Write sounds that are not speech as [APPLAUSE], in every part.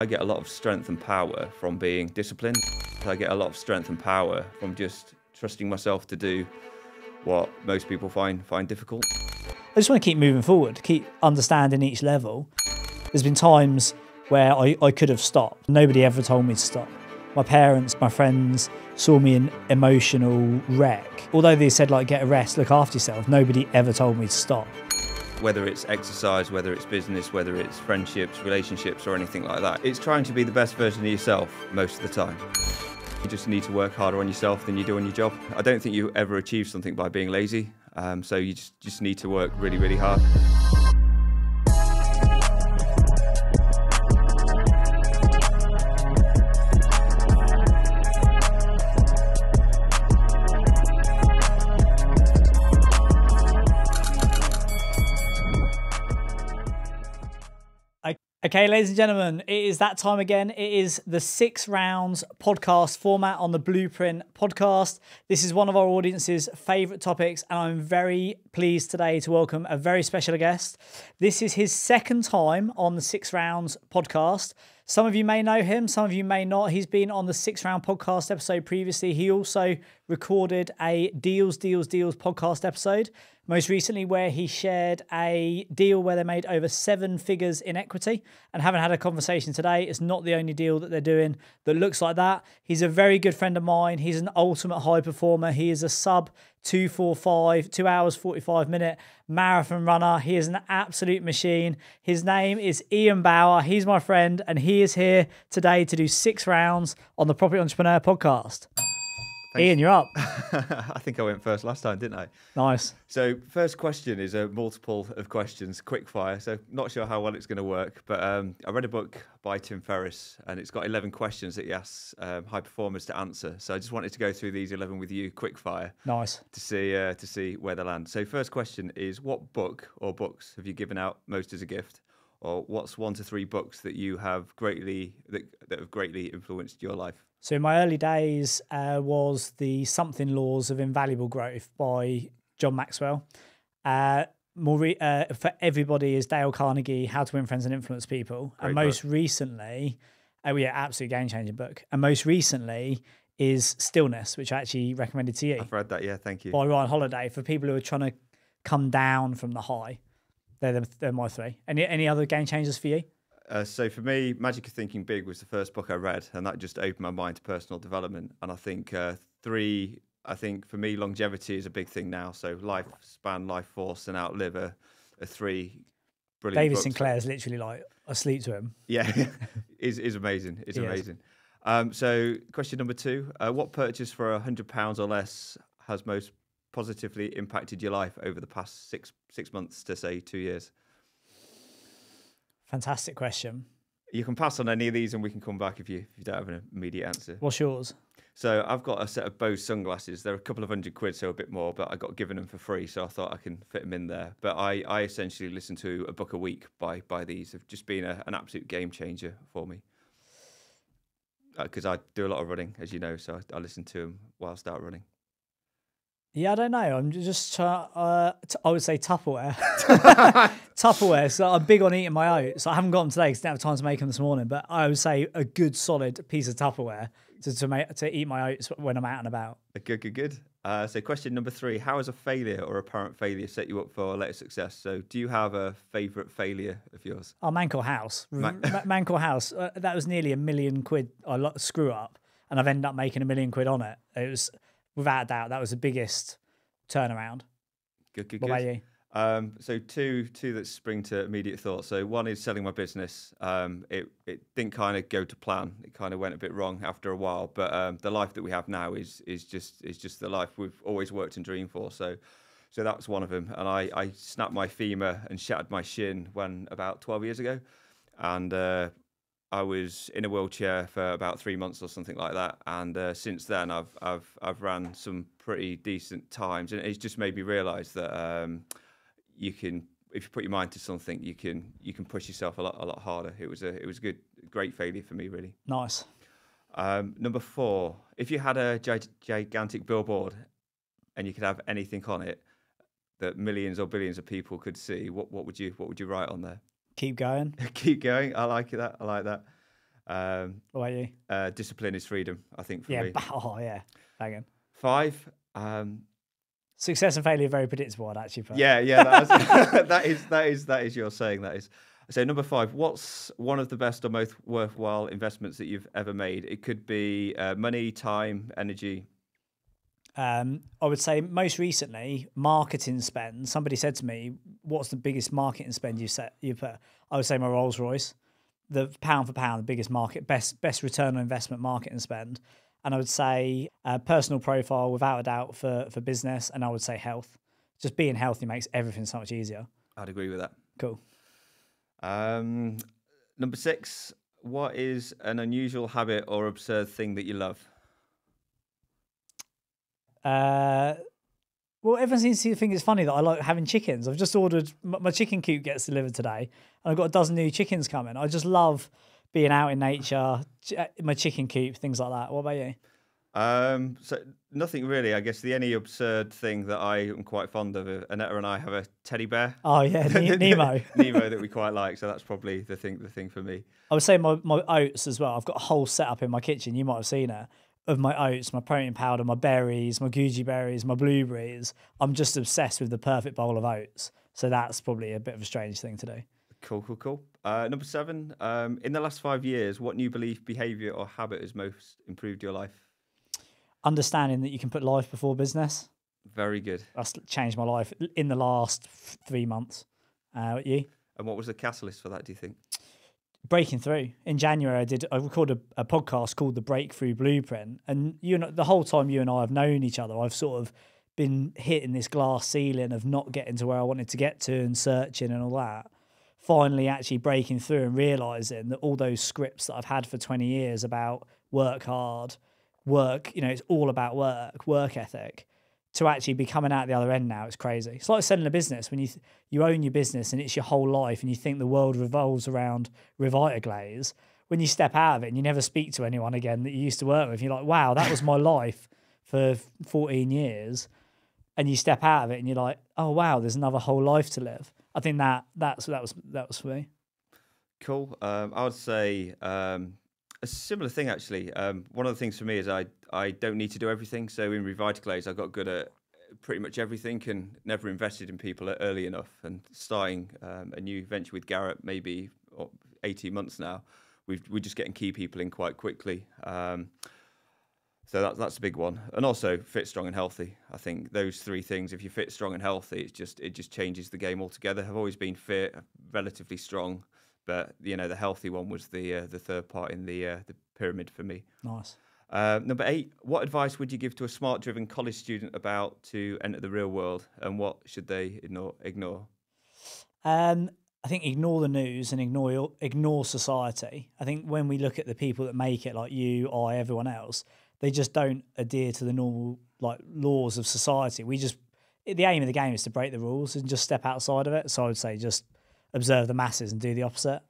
I get a lot of strength and power from being disciplined. I get a lot of strength and power from just trusting myself to do what most people find find difficult. I just want to keep moving forward, keep understanding each level. There's been times where I, I could have stopped. Nobody ever told me to stop. My parents, my friends saw me an emotional wreck. Although they said like get a rest, look after yourself, nobody ever told me to stop whether it's exercise, whether it's business, whether it's friendships, relationships, or anything like that. It's trying to be the best version of yourself most of the time. You just need to work harder on yourself than you do on your job. I don't think you ever achieve something by being lazy, um, so you just, just need to work really, really hard. Okay, ladies and gentlemen, it is that time again. It is the six rounds podcast format on the Blueprint podcast. This is one of our audience's favorite topics, and I'm very pleased today to welcome a very special guest. This is his second time on the six rounds podcast. Some of you may know him, some of you may not. He's been on the six round podcast episode previously. He also recorded a Deals, Deals, Deals podcast episode most recently where he shared a deal where they made over seven figures in equity and haven't had a conversation today. It's not the only deal that they're doing that looks like that. He's a very good friend of mine. He's an ultimate high performer. He is a sub 245, two hours, 45 minute marathon runner. He is an absolute machine. His name is Ian Bower. He's my friend and he is here today to do six rounds on the Property Entrepreneur podcast. Thanks. Ian, you're up. [LAUGHS] I think I went first last time, didn't I? Nice. So, first question is a multiple of questions, quick fire. So, not sure how well it's going to work, but um, I read a book by Tim Ferriss, and it's got 11 questions that he asks um, high performers to answer. So, I just wanted to go through these 11 with you, quick fire. Nice. To see uh, to see where they land. So, first question is, what book or books have you given out most as a gift? Or what's one to three books that you have greatly that, that have greatly influenced your life? So in my early days uh, was the Something Laws of Invaluable Growth by John Maxwell. Uh, more re- uh, for everybody is Dale Carnegie, How to Win Friends and Influence People. Great and most book. recently, oh yeah, absolute game changing book. And most recently is Stillness, which I actually recommended to you. I've read that, yeah, thank you. By Ryan Holiday for people who are trying to come down from the high. They're, the, they're my three. Any any other game changers for you? Uh, so for me, Magic of Thinking Big was the first book I read, and that just opened my mind to personal development. And I think uh, three, I think for me, longevity is a big thing now. So lifespan, life force, and outlive are, are three brilliant. David books. Sinclair's literally like asleep to him. Yeah, [LAUGHS] [LAUGHS] is is amazing. It's he amazing. Um, so question number two: uh, What purchase for a hundred pounds or less has most positively impacted your life over the past six six months to say two years? Fantastic question. You can pass on any of these and we can come back if you, if you don't have an immediate answer. What's yours? So I've got a set of Bose sunglasses. They're a couple of hundred quid, so a bit more, but I got given them for free, so I thought I can fit them in there. But I, I essentially listen to a book a week by by these. Have just been a, an absolute game changer for me. Because uh, I do a lot of running, as you know, so I, I listen to them whilst out running. Yeah, I don't know. I'm just trying. Uh, t- I would say Tupperware. [LAUGHS] Tupperware. So I'm big on eating my oats. I haven't got them today because I didn't have time to make them this morning. But I would say a good solid piece of Tupperware to to, make, to eat my oats when I'm out and about. Good, good, good. Uh, so question number three: How has a failure or apparent failure set you up for later success? So do you have a favourite failure of yours? Oh, Mancor House. Man- Mancor House. Uh, that was nearly a million quid. I lo- screw up, and I've ended up making a million quid on it. It was without a doubt, that was the biggest turnaround. Good, good, what good. about you? Um, so two, two that spring to immediate thought. So one is selling my business. Um, it it didn't kind of go to plan. It kind of went a bit wrong after a while. But um, the life that we have now is is just is just the life we've always worked and dreamed for. So so that's one of them. And I I snapped my femur and shattered my shin when about twelve years ago, and uh, I was in a wheelchair for about three months or something like that, and uh, since then I've I've I've ran some pretty decent times, and it's just made me realise that um, you can, if you put your mind to something, you can you can push yourself a lot a lot harder. It was a it was a good great failure for me, really. Nice. Um, number four, if you had a gigantic billboard and you could have anything on it that millions or billions of people could see, what what would you what would you write on there? Keep going. [LAUGHS] Keep going. I like that. I like that. Um, What about you? uh, discipline is freedom. I think for Yeah. me. [LAUGHS] Oh, yeah. Banging. Five. Um, Success and failure are very predictable. I'd actually put. yeah, yeah. That, was, [LAUGHS] that is that is that is your saying. That is. So number five. What's one of the best or most worthwhile investments that you've ever made? It could be uh, money, time, energy. Um, I would say most recently, marketing spend. Somebody said to me, "What's the biggest marketing spend you set you put?" I would say my Rolls Royce, the pound for pound, the biggest market, best best return on investment marketing spend. And I would say uh, personal profile, without a doubt, for for business. And I would say health. Just being healthy makes everything so much easier. I'd agree with that. Cool. Um, number six. What is an unusual habit or absurd thing that you love? Uh, well, everyone seems to think it's funny that I like having chickens. I've just ordered my chicken coop gets delivered today, and I've got a dozen new chickens coming. I just love being out in nature, uh, my chicken coop, things like that. What about you? Um, so nothing really. I guess the only absurd thing that I am quite fond of. uh, Annetta and I have a teddy bear, Oh yeah, Ne- [LAUGHS] Nemo. [LAUGHS] Nemo, that we quite like. So that's probably the thing. The thing for me. I would say my, my oats as well. I've got a whole setup in my kitchen. You might have seen it of my oats, my protein powder, my berries, my goji berries, my blueberries. I'm just obsessed with the perfect bowl of oats. So that's probably a bit of a strange thing to do. Cool, cool, cool. Uh, number seven. Um, in the last five years, what new belief, behaviour, or habit has most improved your life? Understanding that you can put life before business. Very good. That's changed my life in the last three months. Uh, you And what was the catalyst for that? Do you think? Breaking through in January, I did. I recorded a, a podcast called the Breakthrough Blueprint, and you know, the whole time you and I have known each other, I've sort of been hitting this glass ceiling of not getting to where I wanted to get to and searching and all that. Finally, actually breaking through and realizing that all those scripts that I've had for 20 years about work hard, work, you know, it's all about work, work ethic. To actually be coming out the other end now, it's crazy. It's like selling a business when you you own your business and it's your whole life, and you think the world revolves around Revita Glaze. When you step out of it and you never speak to anyone again that you used to work with, you're like, "Wow, that was my [LAUGHS] life for 14 years." And you step out of it and you're like, "Oh wow, there's another whole life to live." I think that that's that was that was for me. Cool. Um, I would say um, a similar thing actually. Um, one of the things for me is I I don't need to do everything. So in Revitalize, I got good at pretty much everything and never invested in people early enough. And starting um, a new venture with Garrett, maybe oh, 18 months now, we've, we're just getting key people in quite quickly. Um, so that, that's a big one, and also fit, strong, and healthy. I think those three things. If you're fit, strong, and healthy, it's just it just changes the game altogether. I've always been fit, relatively strong, but you know the healthy one was the uh, the third part in the uh, the pyramid for me. Nice. Uh, number eight, what advice would you give to a smart driven college student about to enter the real world and what should they ignore? ignore? Um, I think ignore the news and ignore ignore society. I think when we look at the people that make it, like you, I, everyone else, they just don't adhere to the normal like laws of society. We just the aim of the game is to break the rules and just step outside of it. So I would say just observe the masses and do the opposite.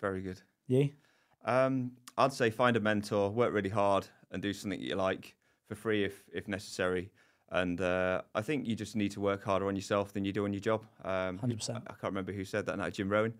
Very good. You? Um, I'd say find a mentor, work really hard, and do something you like for free if if necessary. And uh, I think you just need to work harder on yourself than you do on your job. Um, 100%. I I can't remember who said that now, Jim Rohn.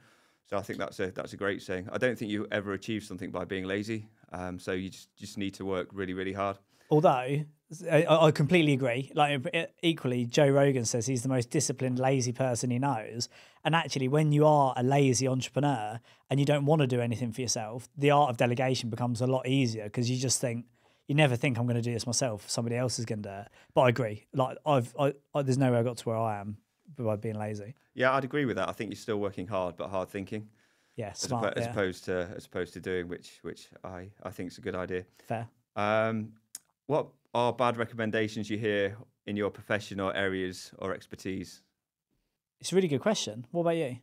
So I think that's a that's a great saying. I don't think you ever achieve something by being lazy. Um, so you just just need to work really really hard. Although I, I completely agree. Like equally, Joe Rogan says he's the most disciplined, lazy person he knows. And actually, when you are a lazy entrepreneur and you don't want to do anything for yourself, the art of delegation becomes a lot easier because you just think you never think I'm going to do this myself. Somebody else is going to do it. But I agree. Like I've, I, I, there's no way I got to where I am by being lazy. Yeah, I'd agree with that. I think you're still working hard, but hard thinking, Yeah, as, smart. oppo- as opposed to as opposed to doing, which which I I think is a good idea. fair. Um, what are bad recommendations you hear in your profession or areas or expertise? It's a really good question. What about you?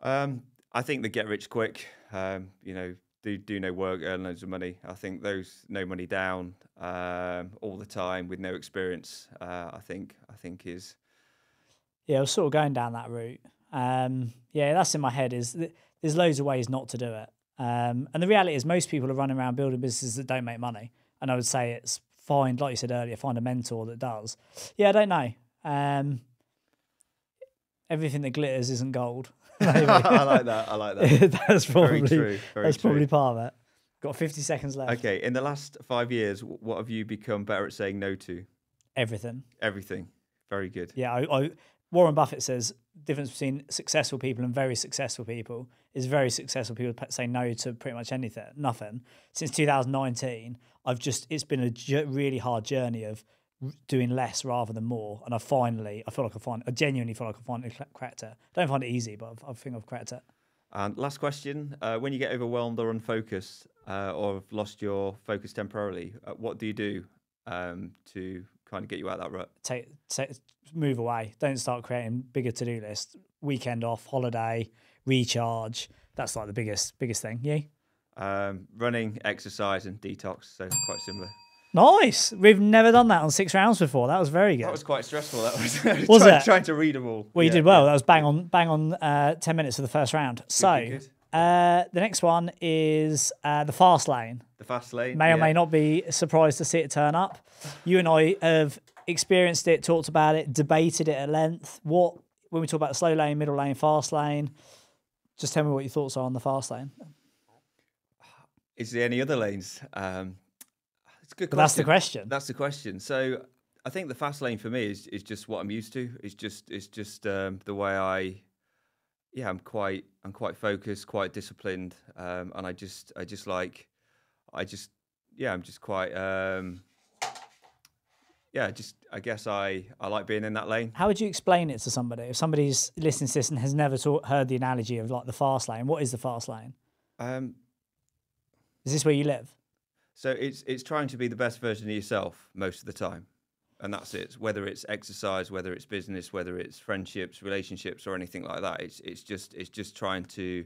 Um, I think the get rich quick. Um, you know, do do no work, earn loads of money. I think those no money down um, all the time with no experience. Uh, I think I think is Yeah, I was sort of going down that route. Um, yeah, that's in my head. Is th- there's loads of ways not to do it, um, and the reality is most people are running around building businesses that don't make money. And I would say it's find, like you said earlier, find a mentor that does. Yeah, I don't know. Um, everything that glitters isn't gold. [LAUGHS] [LAUGHS] I like that. I like that. [LAUGHS] that's probably true, very that's true. probably part of it. Got 50 seconds left. Okay, in the last five years, what have you become better at saying no to? Everything. Everything. Very good. Yeah, I, I, Warren Buffett says difference between successful people and very successful people is very successful people say no to pretty much anything, nothing. Since 2019, I've just it's been a really hard journey of doing less rather than more, and I finally I feel like I find I genuinely feel like I finally cracked it. I Don't find it easy, but I've, I think I've cracked it. And last question: uh, When you get overwhelmed or unfocused, uh, or have lost your focus temporarily, uh, what do you do um, to kind of get you out of that rut? Take, take move away. Don't start creating bigger to do lists. Weekend off, holiday, recharge. That's like the biggest biggest thing. Yeah. Um, running, exercise, and detox. So quite similar. Nice. We've never done that on six rounds before. That was very good. That was quite stressful. That was. [LAUGHS] Was trying, it? Trying to read them all. well, you Yeah, did well. yeah. That was bang on, bang on. Uh, Ten minutes of the first round. so good, good. Uh, the next one is uh, the fast lane. The fast lane. May or yeah. may not be surprised to see it turn up. You and I have experienced it, talked about it, debated it at length. What when we talk about the slow lane, middle lane, fast lane? Just tell me what your thoughts are on the fast lane. Is there any other lanes? Um, it's a good. That's the question. question. That's the question. So I think the fast lane for me is is just what I'm used to. It's just it's just um, the way I. Yeah, I'm quite I'm quite focused, quite disciplined, um, and I just I just like, I just yeah I'm just quite um, yeah just I guess I I like being in that lane. How would you explain it to somebody? If somebody's listening to this and has never taught, heard the analogy of like the fast lane, what is the fast lane? Um, Is this where you live? So it's it's trying to be the best version of yourself most of the time, and that's it. Whether it's exercise, whether it's business, whether it's friendships, relationships, or anything like that. It's it's just it's just trying to,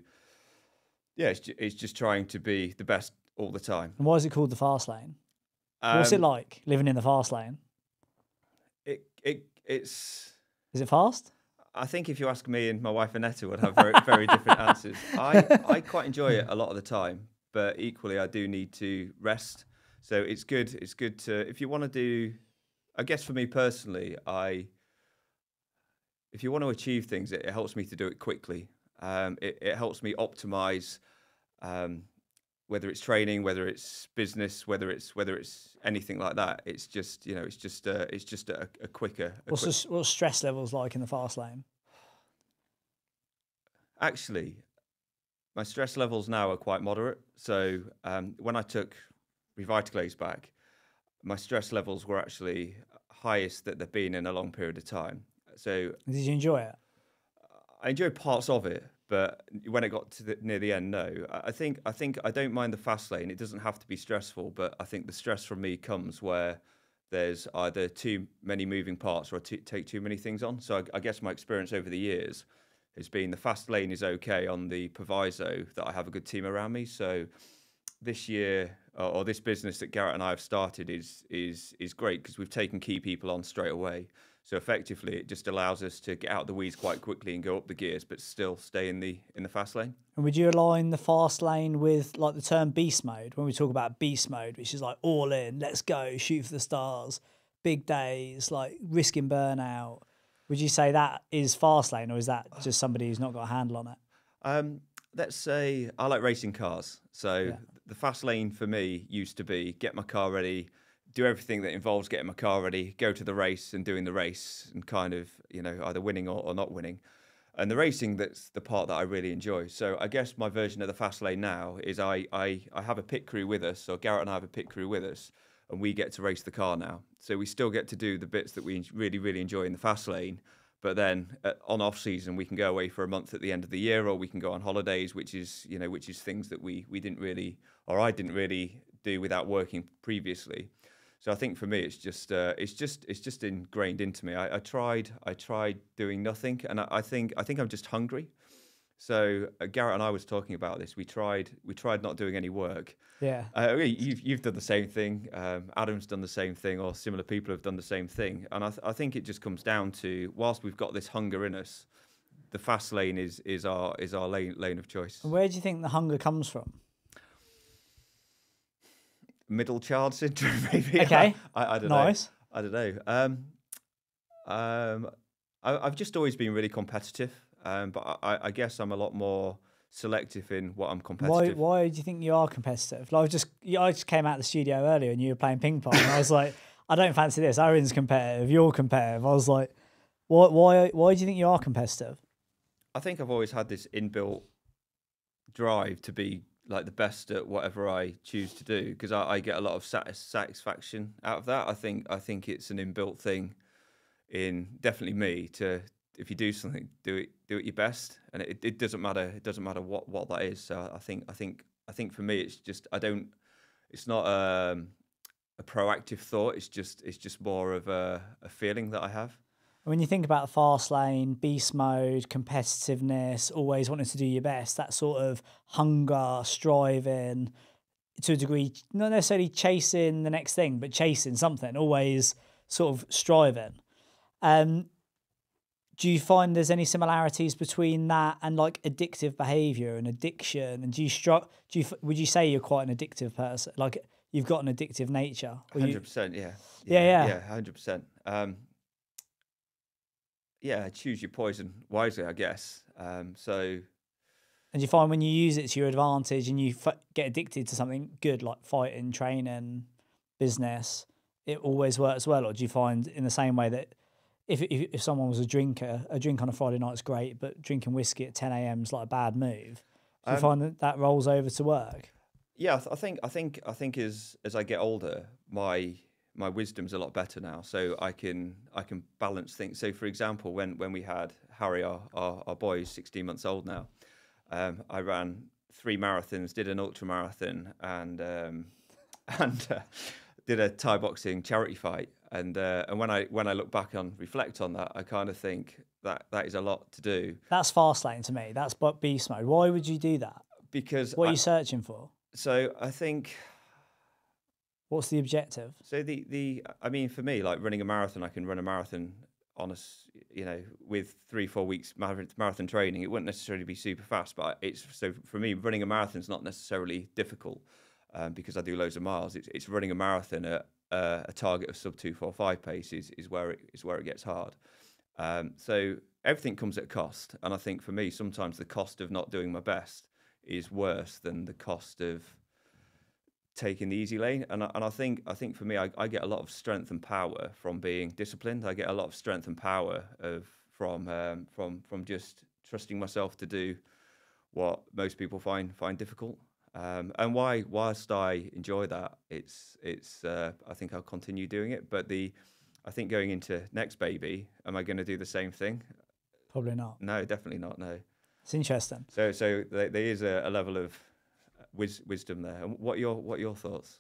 yeah, it's, it's just trying to be the best all the time. And why is it called the fast lane? What's it Um, like living in the fast lane? It it it's. Is it fast? I think if you ask me and my wife Annetta would have very very different answers. [LAUGHS] I I quite enjoy it a lot of the time, but equally I do need to rest. So it's good. It's good to if you want to do. I guess for me personally, I if you want to achieve things, it, it helps me to do it quickly. Um, it, it helps me optimize. Um, whether it's training, whether it's business, whether it's whether it's anything like that, it's just you know it's just uh, it's just a, a quicker. A What's quick- the, what's stress levels like in the fast lane? Actually, my stress levels now are quite moderate. So um, when I took Revitalaze back, my stress levels were actually highest that they've been in a long period of time. So Did you enjoy it? I enjoyed parts of it, but when it got to the, near the end, no. I think I think I don't mind the fast lane. It doesn't have to be stressful, but I think the stress from me comes where there's either too many moving parts or I t- take too many things on. So I, I guess my experience over the years has been the fast lane is okay on the proviso that I have a good team around me. So this year or, or this business that Garrett and I have started is is is great because we've taken key people on straight away. So effectively, it just allows us to get out the weeds quite quickly and go up the gears, but still stay in the in the fast lane. And would you align the fast lane with like the term beast mode when we talk about beast mode, which is like all in, let's go, shoot for the stars, big days, like risking burnout? Would you say that is fast lane, or is that just somebody who's not got a handle on it? Um, let's say I like racing cars. So Yeah. The fast lane for me used to be get my car ready, do everything that involves getting my car ready, go to the race and doing the race and kind of, you know, either winning or, or not winning. And the racing, that's the part that I really enjoy. So I guess my version of the fast lane now is I, I, I have a pit crew with us, or Garrett and I have a pit crew with us, and we get to race the car now. So we still get to do the bits that we really, really enjoy in the fast lane. But then uh, on off season, we can go away for a month at the end of the year, or we can go on holidays, which is you know which is things that we we didn't really, or I didn't really do without working previously. So I think for me, it's just uh, it's just it's just ingrained into me. I, I tried I tried doing nothing, and I, I think I think I'm just hungry. So uh, Garrett and I was talking about this. We tried we tried not doing any work. Yeah. Uh, you've you've done the same thing. Um, Adam's done the same thing, or similar people have done the same thing. And I, th- I think it just comes down to whilst we've got this hunger in us, the fast lane is is our is our lane lane of choice. And where do you think the hunger comes from? Middle child syndrome, [LAUGHS] maybe. [LAUGHS] Okay, I, I don't nice. know. I don't know. Um, um, I, I've just always been really competitive. Um, but I, I guess I'm a lot more selective in what I'm competitive. Why why do you think you are competitive? Like I just, yeah, I just came out of the studio earlier and you were playing ping pong. And I was like, I don't fancy this. Aaron's competitive. You're competitive. I was like, why? Why? Why do you think you are competitive? I think I've always had this inbuilt drive to be like the best at whatever I choose to do because I, I get a lot of satis- satisfaction out of that. I think I think it's an inbuilt thing in definitely me to if you do something, do it do it your best, and it, it doesn't matter it doesn't matter what what that is. So I think I think I think for me it's just I don't it's not um, a proactive thought. It's just it's just more of a, a feeling that I have. When you think about fast lane, beast mode, competitiveness, always wanting to do your best, that sort of hunger, striving, to a degree, not necessarily chasing the next thing, but chasing something, always sort of striving. Um, do you find there's any similarities between that and like addictive behavior and addiction? And do you struck? Do you would you say you're quite an addictive person? Like you've got an addictive nature? Or you- Hundred percent, yeah. Yeah, yeah. yeah, hundred percent. Um, yeah, choose your poison wisely, I guess. Um, so And you find when you use it to your advantage and you f- get addicted to something good like fighting, training, business, it always works well? Or do you find in the same way that if, if, if someone was a drinker, a drink on a Friday night is great, but drinking whiskey at 10 a.m. is like a bad move? Do you Um, find that that rolls over to work? yeah, I, th- I think I think I think as as I get older, my my wisdom's a lot better now, so I can I can balance things. So, for example, when when we had Harry, our our, our boy, who's 16 months old now, um, I ran three marathons, did an ultra marathon, and um, [LAUGHS] and uh, did a Thai boxing charity fight. And uh, and when I when I look back on reflect on that, I kind of think that that is a lot to do That's fast lane to me. That's but beast mode. Why would you do that? because What are I- you searching for? so I think What's the objective? So the the I mean for me like running a marathon I can run a marathon on a you know with three four weeks marathon marathon training it wouldn't necessarily be super fast but it's so for me running a marathon is not necessarily difficult um, because I do loads of miles it's, it's running a marathon at uh, a target of sub 245 pace is, is where it is where it gets hard um, so everything comes at cost and I think for me sometimes the cost of not doing my best is worse than the cost of taking the easy lane. And I, and I think I think for me, I, I get a lot of strength and power from being disciplined. I get a lot of strength and power of from um, from from just trusting myself to do what most people find find difficult. Um, and why, whilst I enjoy that, it's it's uh, I think I'll continue doing it. But the I think going into next baby, am I going to do the same thing? Probably not. No, definitely not. No. It's interesting. So so there, there is a, a level of wis- wisdom there. And what are your what are your thoughts?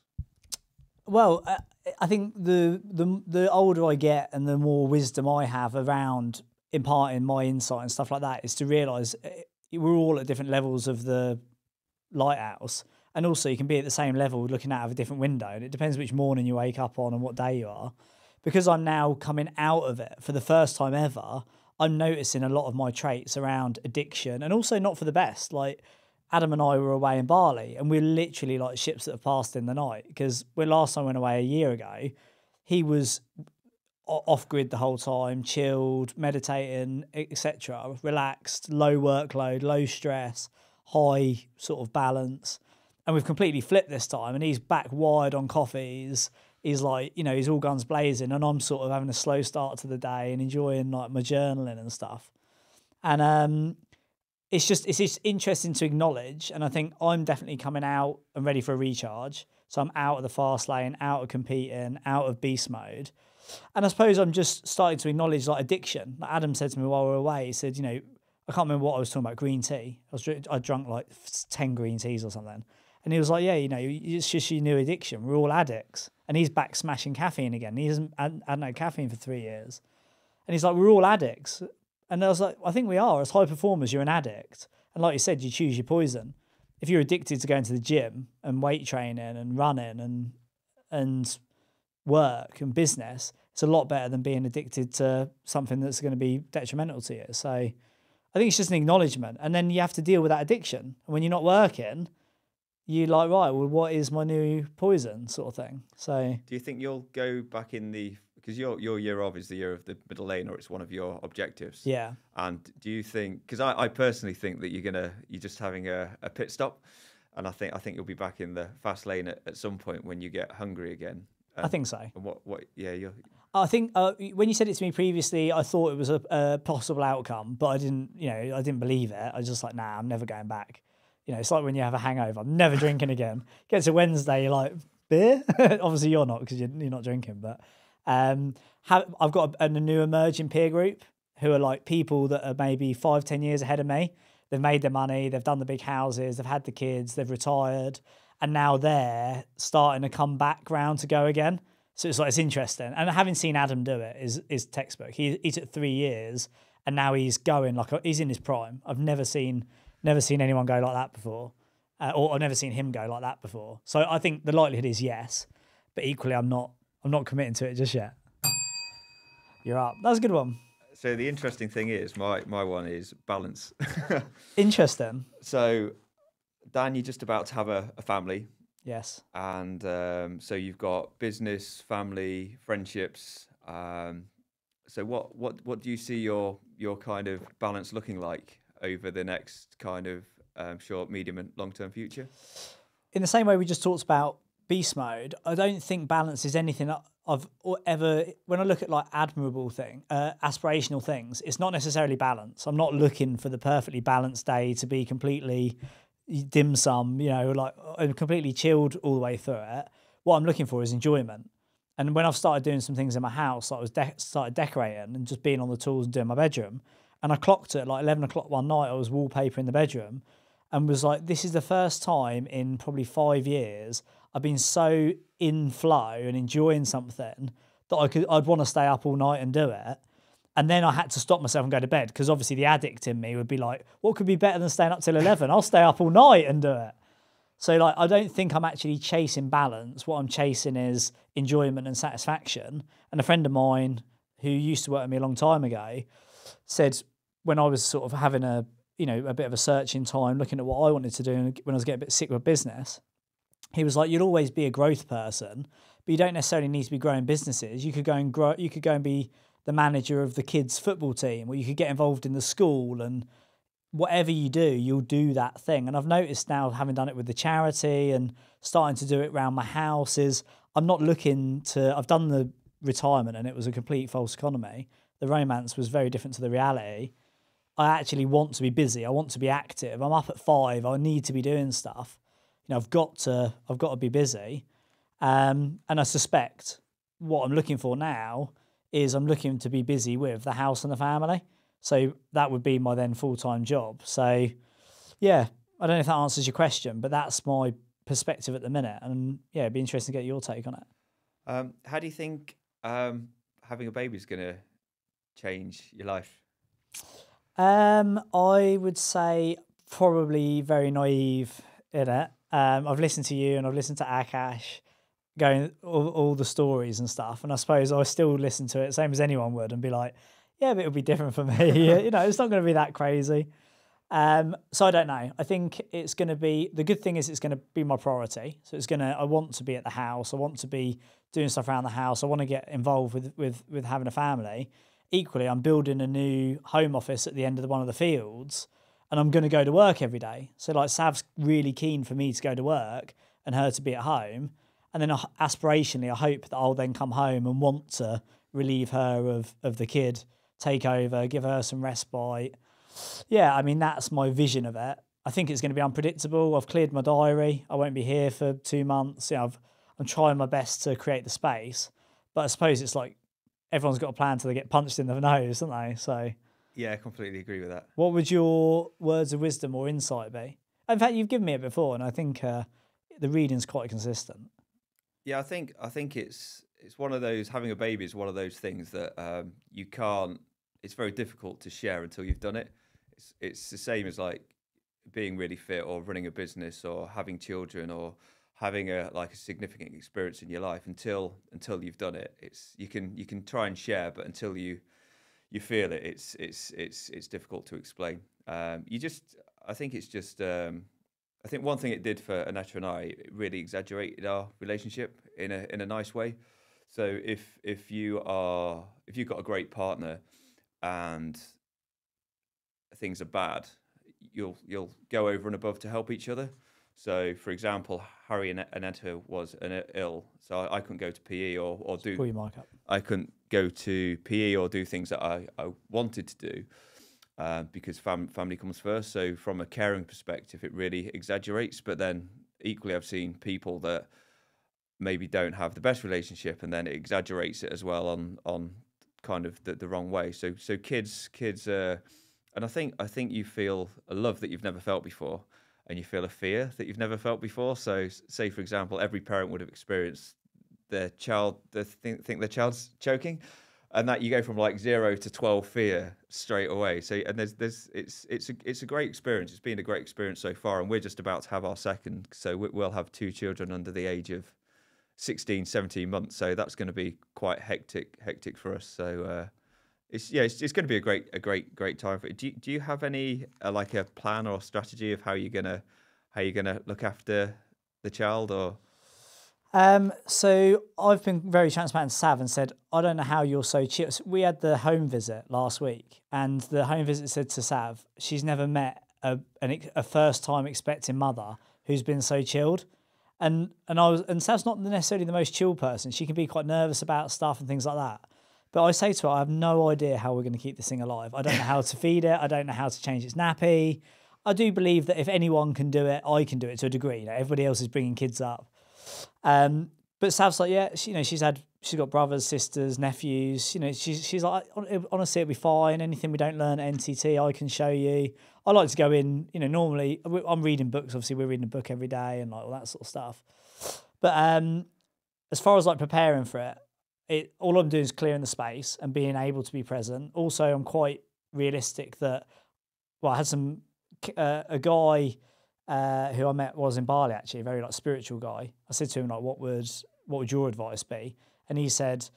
Well, I, I think the the the older I get and the more wisdom I have around imparting my insight and stuff like that is to realise eh, we're all at different levels of the lighthouse, and also you can be at the same level looking out of a different window, and it depends which morning you wake up on and what day you are. Because I'm now coming out of it for the first time ever, I'm noticing a lot of my traits around addiction and also not for the best. Like Adam and I were away in Bali, and we're literally like ships that have passed in the night. Because when last time I went away a year ago, he was off grid the whole time, chilled, meditating, etc., relaxed, low workload, low stress, high sort of balance. And we've completely flipped this time, and he's back wired on coffees. He's like, you know, he's all guns blazing, and I'm sort of having a slow start to the day and enjoying like my journaling and stuff. And um, it's just it's just interesting to acknowledge and i think i'm definitely coming out and ready for a recharge so i'm out of the fast lane out of competing out of beast mode and i suppose i'm just starting to acknowledge like addiction like adam said to me while we were away he said you know i can't remember what i was talking about green tea i was i drunk like 10 green teas or something and he was like yeah you know it's just your new addiction we're all addicts and he's back smashing caffeine again he hasn't had no caffeine for three years and he's like, we're all addicts. And I was like, I think we are. As high performers, you're an addict. And like you said, you choose your poison. If you're addicted to going to the gym and weight training and running and and work and business, it's a lot better than being addicted to something that's going to be detrimental to you. So I think it's just an acknowledgement. And then you have to deal with that addiction. And when you're not working, you're like, right, well, what is my new poison sort of thing? So Do you think you'll go back in the because your your year of is the year of the middle lane, or it's one of your objectives. Yeah. And do you think? Because I, I personally think that you're gonna you're just having a, a pit stop, and I think I think you'll be back in the fast lane at, at some point when you get hungry again. I think so. And what what yeah you're I think uh, when you said it to me previously, I thought it was a, a possible outcome, but I didn't, you know, I didn't believe it. I was just like, nah, I'm never going back. You know, it's like when you have a hangover, I'm never drinking again. [LAUGHS] Get to Wednesday, you're like, beer? [LAUGHS] Obviously, you're not because you're, you're not drinking, but um, have, I've got a, a new emerging peer group who are like people that are maybe five, ten years ahead of me. They've made their money, they've done the big houses, they've had the kids, they've retired, and now they're starting to come back round to go again. So it's like it's interesting. And having seen Adam do it is is textbook. He he took three years and now he's going like he's in his prime. I've never seen never seen anyone go like that before, uh, or I've never seen him go like that before. So I think the likelihood is yes, but equally I'm not I'm not committing to it just yet. You're up. That's a good one. so the interesting thing is my my one is balance. [LAUGHS] Interesting. so Dan, you're just about to have a, a family. Yes. and um, so you've got business, family, friendships. Um, so what what what do you see your your kind of balance looking like over the next kind of um, short, medium, and long term future? in the same way we just talked about beast mode, I don't think balance is anything I've ever. When I look at like admirable thing, uh, aspirational things, it's not necessarily balance. I'm not looking for the perfectly balanced day to be completely dim sum, you know, like I'm completely chilled all the way through it. What I'm looking for is enjoyment. And when I've started doing some things in my house, I was de- started decorating and just being on the tools and doing my bedroom, and I clocked it like eleven o'clock one night. I was wallpapering the bedroom, and was like, "This is the first time in probably five years I've been so in flow and enjoying something that I could I'd want to stay up all night and do it." And then I had to stop myself and go to bed because obviously the addict in me would be like, "What could be better than staying up till eleven? I'll stay up all night and do it." So like I don't think I'm actually chasing balance. What I'm chasing is enjoyment and satisfaction. And a friend of mine who used to work with me a long time ago said when I was sort of having a you know a bit of a searching time, looking at what I wanted to do, when I was getting a bit sick with business, he was like, "You'll always be a growth person, but you don't necessarily need to be growing businesses. You could go and grow. You could go and be the manager of the kids' football team, or you could get involved in the school and." whatever you do, you'll do that thing. And I've noticed now, having done it with the charity and starting to do it around my house, is I'm not looking to. I've done the retirement and it was a complete false economy. The romance was very different to the reality. I actually want to be busy. I want to be active. I'm up at five. I need to be doing stuff. You know, I've got to. I've got to be busy. Um, and I suspect what I'm looking for now is I'm looking to be busy with the house and the family. So that would be my then full time job. So, yeah, I don't know if that answers your question, but that's my perspective at the minute. And yeah, it'd be interesting to get your take on it. Um, how do you think um, having a baby is going to change your life? Um, I would say probably very naive in it. Um, I've listened to you and I've listened to Akash going all, all the stories and stuff, and I suppose I still listen to it same as anyone would and be like, yeah, but it'll be different for me. [LAUGHS] you know, it's not going to be that crazy. Um, so I don't know. I think it's going to be the good thing is it's going to be my priority. So it's going to. I want to be at the house. I want to be doing stuff around the house. I want to get involved with with with having a family. Equally, I'm building a new home office at the end of the, one of the fields, and I'm going to go to work every day. So like Sav's really keen for me to go to work and her to be at home, and then aspirationally, I hope that I'll then come home and want to relieve her of of the kid, take over, give her some respite yeah, I mean that's my vision of it. I think it's going to be unpredictable. I've cleared my diary. I won't be here for two months. You know, I've, I'm trying my best to create the space, but I suppose it's like everyone's got a plan till they get punched in the [LAUGHS] nose, don't they? So, Yeah, I completely agree with that. what would your words of wisdom or insight be? In fact, you've given me it before, and I think uh, the reading's quite consistent. Yeah, I think I think it's it's one of those having a baby is one of those things that um, you can't. It's very difficult to share until you've done it. It's it's the same as like being really fit or running a business or having children or having a like a significant experience in your life until until you've done it. It's you can you can try and share, but until you you feel it, it's it's it's it's difficult to explain. Um, you just I think it's just. Um, I think one thing it did for Aneta and I, it really exaggerated our relationship in a in a nice way. So if if you are if you've got a great partner and things are bad, you'll you'll go over and above to help each other. So, for example, Harry and Anetta was an ill, so I, I couldn't go to PE or, or do. Pull your mic up. I couldn't go to PE or do things that I, I wanted to do uh, because fam- family comes first. So, from a caring perspective, it really exaggerates. But then, equally, I've seen people that maybe don't have the best relationship, and then it exaggerates it as well on on kind of the, the wrong way. So, so kids, kids, uh, and I think I think you feel a love that you've never felt before and you feel a fear that you've never felt before. So, say for example, every parent would have experienced their child they think, think their child's choking, and that you go from like zero to twelve fear straight away. So, and there's there's it's it's a it's a great experience. It's been a great experience so far, and we're just about to have our second. So we'll have two children under the age of 16, 17 months. So that's going to be quite hectic hectic for us. So. Uh, it's yeah, it's, it's going to be a great a great great time for it. Do you, do you have any uh, like a plan or strategy of how you're gonna how you're gonna look after the child or? Um, so I've been very transparent to Sav and said I don't know how you're so chill. We had the home visit last week, and the home visit said to Sav she's never met a an, a first time expecting mother who's been so chilled. And and I was and Sav's not necessarily the most chill person. She can be quite nervous about stuff and things like that. But I say to her, I have no idea how we're going to keep this thing alive. I don't know how to [LAUGHS] feed it. I don't know how to change its nappy. I do believe that if anyone can do it, I can do it to a degree. You know, everybody else is bringing kids up. Um, but Sav's like, yeah, she, you know, she's had, she's got brothers, sisters, nephews. You know, she's she's like, honestly, it'll be fine. Anything we don't learn at NCT, I can show you. I like to go in. You know, normally I'm reading books. Obviously, we're reading a book every day and like all that sort of stuff. But um, as far as like preparing for it, it all I'm doing is clearing the space and being able to be present. Also, I'm quite realistic that well, I had some uh, a guy uh, who I met was in Bali actually, a very like spiritual guy. I said to him like, "What would what would your advice be?" And he said,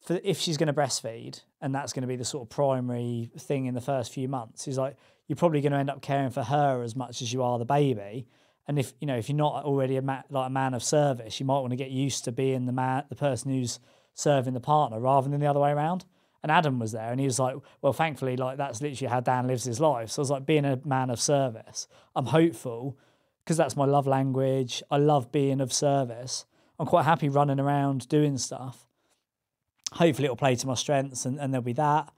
"For if she's going to breastfeed and that's going to be the sort of primary thing in the first few months, he's like, you're probably going to end up caring for her as much as you are the baby." And if you know if you're not already a ma- like a man of service, you might want to get used to being the man, the person who's serving the partner rather than the other way around. And Adam was there and he was like, well, thankfully, like that's literally how Dan lives his life. So I was like, being a man of service, I'm hopeful because that's my love language. I love being of service. I'm quite happy running around doing stuff. Hopefully, it'll play to my strengths and, and there'll be that.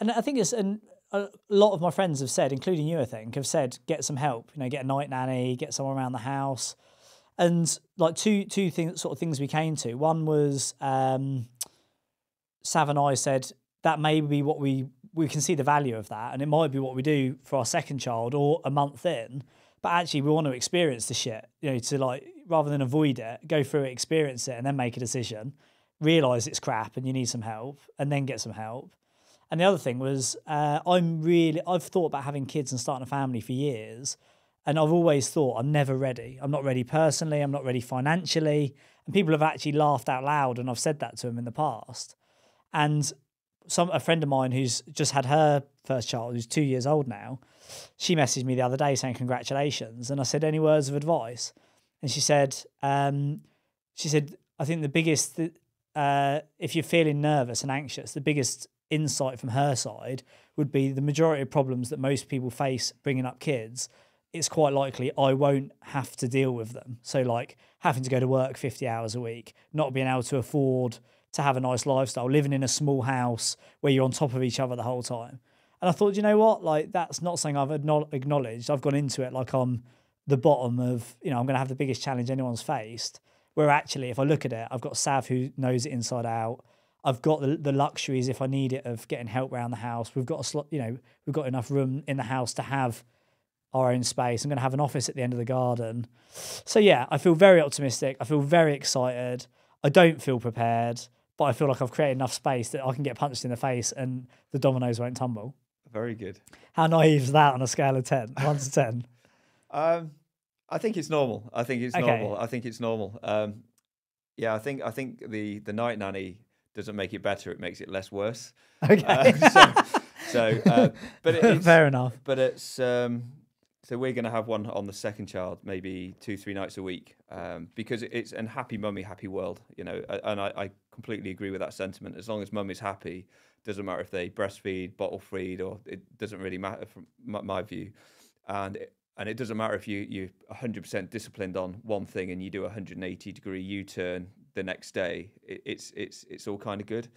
And I think it's, and a lot of my friends have said, including you, I think, have said, get some help, you know, get a night nanny, get someone around the house. And like two two things sort of things we came to. One was um, Sav and I said that may be what we we can see the value of that, and it might be what we do for our second child or a month in. But actually, we want to experience the shit, you know, to like rather than avoid it, go through it, experience it, and then make a decision. Realize it's crap and you need some help, and then get some help. And the other thing was, uh, I'm really I've thought about having kids and starting a family for years, and I've always thought I'm never ready. I'm not ready personally. I'm not ready financially. And people have actually laughed out loud, and I've said that to them in the past. And some a friend of mine who's just had her first child, who's two years old now, she messaged me the other day saying congratulations, and I said any words of advice, and she said, um, she said I think the biggest, uh, if you're feeling nervous and anxious, the biggest insight from her side would be the majority of problems that most people face bringing up kids it's quite likely I won't have to deal with them. So, like having to go to work 50 hours a week, not being able to afford to have a nice lifestyle, living in a small house where you're on top of each other the whole time. And I thought, you know what? Like, that's not something I've acknowledged. I've gone into it like I'm the bottom of, you know, I'm going to have the biggest challenge anyone's faced. Where actually, if I look at it, I've got Sav who knows it inside out. I've got the, the luxuries, if I need it, of getting help around the house. We've got a slot, you know, we've got enough room in the house to have our own space. I'm going to have an office at the end of the garden. So, yeah, I feel very optimistic. I feel very excited. I don't feel prepared, but I feel like I've created enough space that I can get punched in the face and the dominoes won't tumble. Very good. How naive is that on a scale of 10, 1 to 10? [LAUGHS] Um, I think it's normal. I think it's okay. normal. I think it's normal. Um, yeah, I think I think the the night nanny doesn't make it better; it makes it less worse. [LAUGHS] Okay. Uh, [LAUGHS] so, so uh, but it, fair enough. But it's um, so we're going to have one on the second child, maybe two, three nights a week, um, because it's an happy mummy, happy world, you know. And I, I completely agree with that sentiment. As long as mum is happy, doesn't matter if they breastfeed, bottle feed, or it doesn't really matter from my, my view. And it, and it doesn't matter if you you're 100% disciplined on one thing and you do a 180 degree U-turn the next day. It, it's it's it's all kind of good.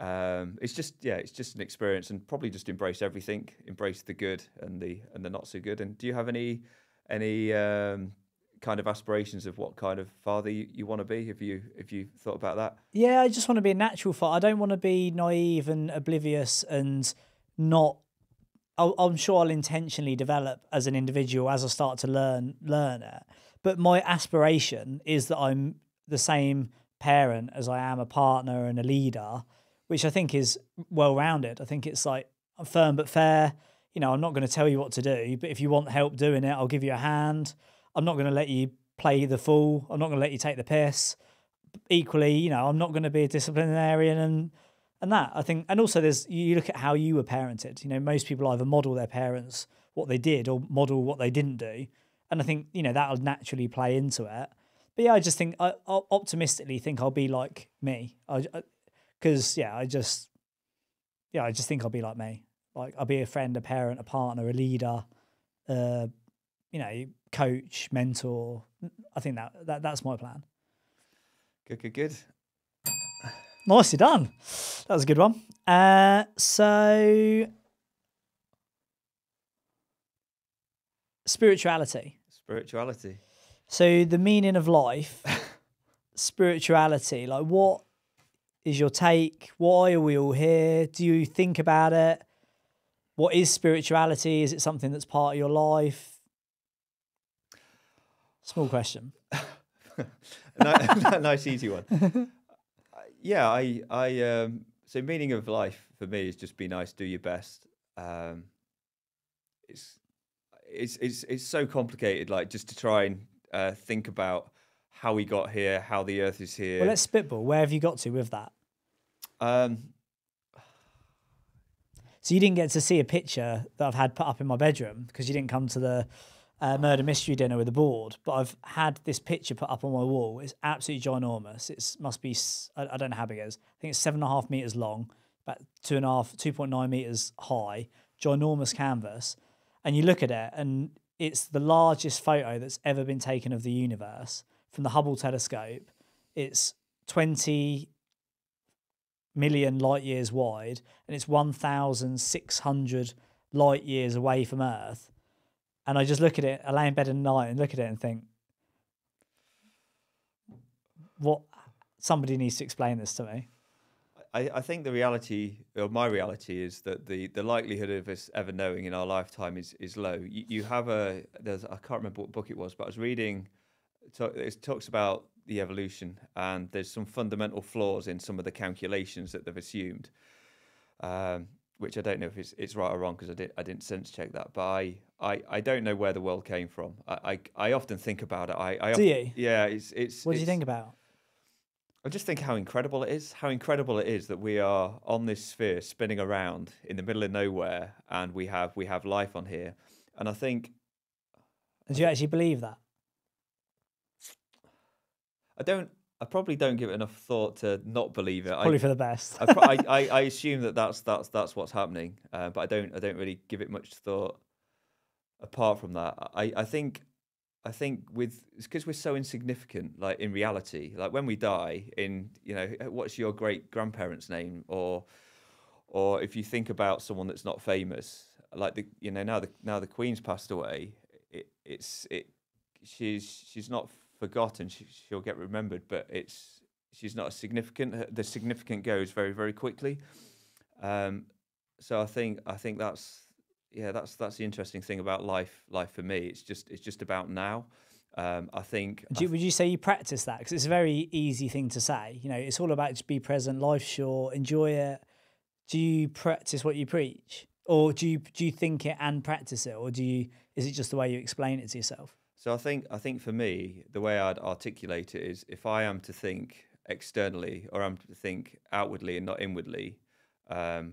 Um, it's just yeah, it's just an experience, and probably just embrace everything, embrace the good and the and the not so good. And do you have any any um, kind of aspirations of what kind of father you, you want to be? Have you if you thought about that? Yeah, I just want to be a natural father. I don't want to be naive and oblivious and not. I'll, I'm sure I'll intentionally develop as an individual as I start to learn learn it. But my aspiration is that I'm the same parent as I am a partner and a leader which I think is well rounded. I think it's like firm but fair. You know, I'm not going to tell you what to do, but if you want help doing it, I'll give you a hand. I'm not going to let you play the fool. I'm not going to let you take the piss. Equally, you know, I'm not going to be a disciplinarian and and that I think, and also there's you look at how you were parented. You know, most people either model their parents what they did or model what they didn't do, and I think you know that'll naturally play into it. But yeah, I just think I, I optimistically think I'll be like me. I, I because yeah, I just yeah, I just think I'll be like me. Like I'll be a friend, a parent, a partner, a leader, uh, you know, coach, mentor. I think that, that that's my plan. Good, good, good. Nicely done. That was a good one. Uh, so spirituality. Spirituality. So the meaning of life, [LAUGHS] spirituality. Like what is your take? Why are we all here? Do you think about it? What is spirituality? Is it something that's part of your life? Small question. [LAUGHS] [LAUGHS] nice, easy one. [LAUGHS] yeah, I, I, um, so meaning of life for me is just be nice, do your best. Um, it's, it's, it's, it's so complicated, like just to try and uh, think about how we got here, how the earth is here. Well, let's spitball. Where have you got to with that? Um, so you didn't get to see a picture that I've had put up in my bedroom because you didn't come to the uh, murder mystery dinner with the board. But I've had this picture put up on my wall. It's absolutely ginormous. It must be I, I don't know how big it is. I think it's seven and a half meters long, about two and a half, two point nine meters high. Ginormous canvas, and you look at it, and it's the largest photo that's ever been taken of the universe from the Hubble telescope. It's 20 million light years wide and it's 1,600 light years away from Earth. And I just look at it, I lay in bed at night and look at it and think, what? Somebody needs to explain this to me. I, I think the reality, or my reality, is that the, the likelihood of us ever knowing in our lifetime is, is low. You, you have a, there's, I can't remember what book it was, but I was reading, it talks about the evolution, and there's some fundamental flaws in some of the calculations that they've assumed, um, which I don't know if it's, it's right or wrong because I, did, I didn't sense check that. But I, I, I don't know where the world came from. I, I, I often think about it. I, I do you? Yeah, it's it's. What do you think about? I just think how incredible it is. How incredible it is that we are on this sphere spinning around in the middle of nowhere, and we have we have life on here. And I think. Do you actually believe that? I don't. I probably don't give it enough thought to not believe it. Probably I, for the best. I, [LAUGHS] I, I, assume that that's that's that's what's happening, uh, but I don't I don't really give it much thought. Apart from that, I, I think I think with because we're so insignificant, like in reality, like when we die, in you know, what's your great grandparent's name, or or if you think about someone that's not famous, like the you know now the now the Queen's passed away, it, it's it she's she's not forgotten. She, she'll get remembered, but it's she's not significant. The significant goes very very quickly. Um, so I think I think that's yeah that's that's the interesting thing about life life for me. It's just it's just about now. Um, I think. You, would you say you practice that? Because it's a very easy thing to say. You know, it's all about just be present. Life short, enjoy it. Do you practice what you preach, or do you do you think it and practice it, or do you? Is it just the way you explain it to yourself? So I think I think for me, the way I'd articulate it is if I am to think externally or I'm to think outwardly and not inwardly, um,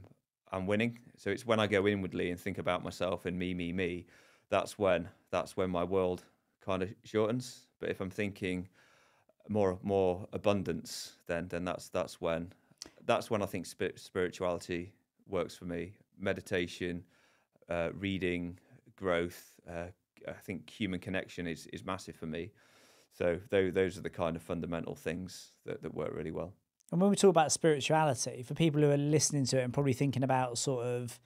I'm winning. So it's when I go inwardly and think about myself and me, me, me, that's when that's when my world kind of shortens. But if I'm thinking more more abundance, then then that's that's when that's when I think spi- spirituality works for me. Meditation, uh, reading, growth. Uh, I think human connection is is massive for me. So those those are the kind of fundamental things that, that work really well. And when we talk about spirituality, for people who are listening to it and probably thinking about sort of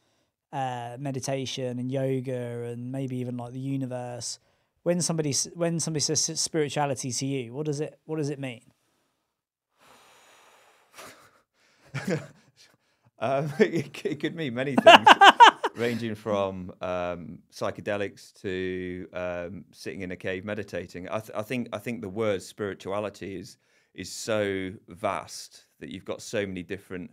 uh, meditation and yoga and maybe even like the universe, when somebody when somebody says spirituality to you, what does it what does it mean? [LAUGHS] Um, [LAUGHS] it, it could mean many things, [LAUGHS] ranging from um, psychedelics to um, sitting in a cave meditating. I, th- I think I think the word spirituality is is so vast that you've got so many different.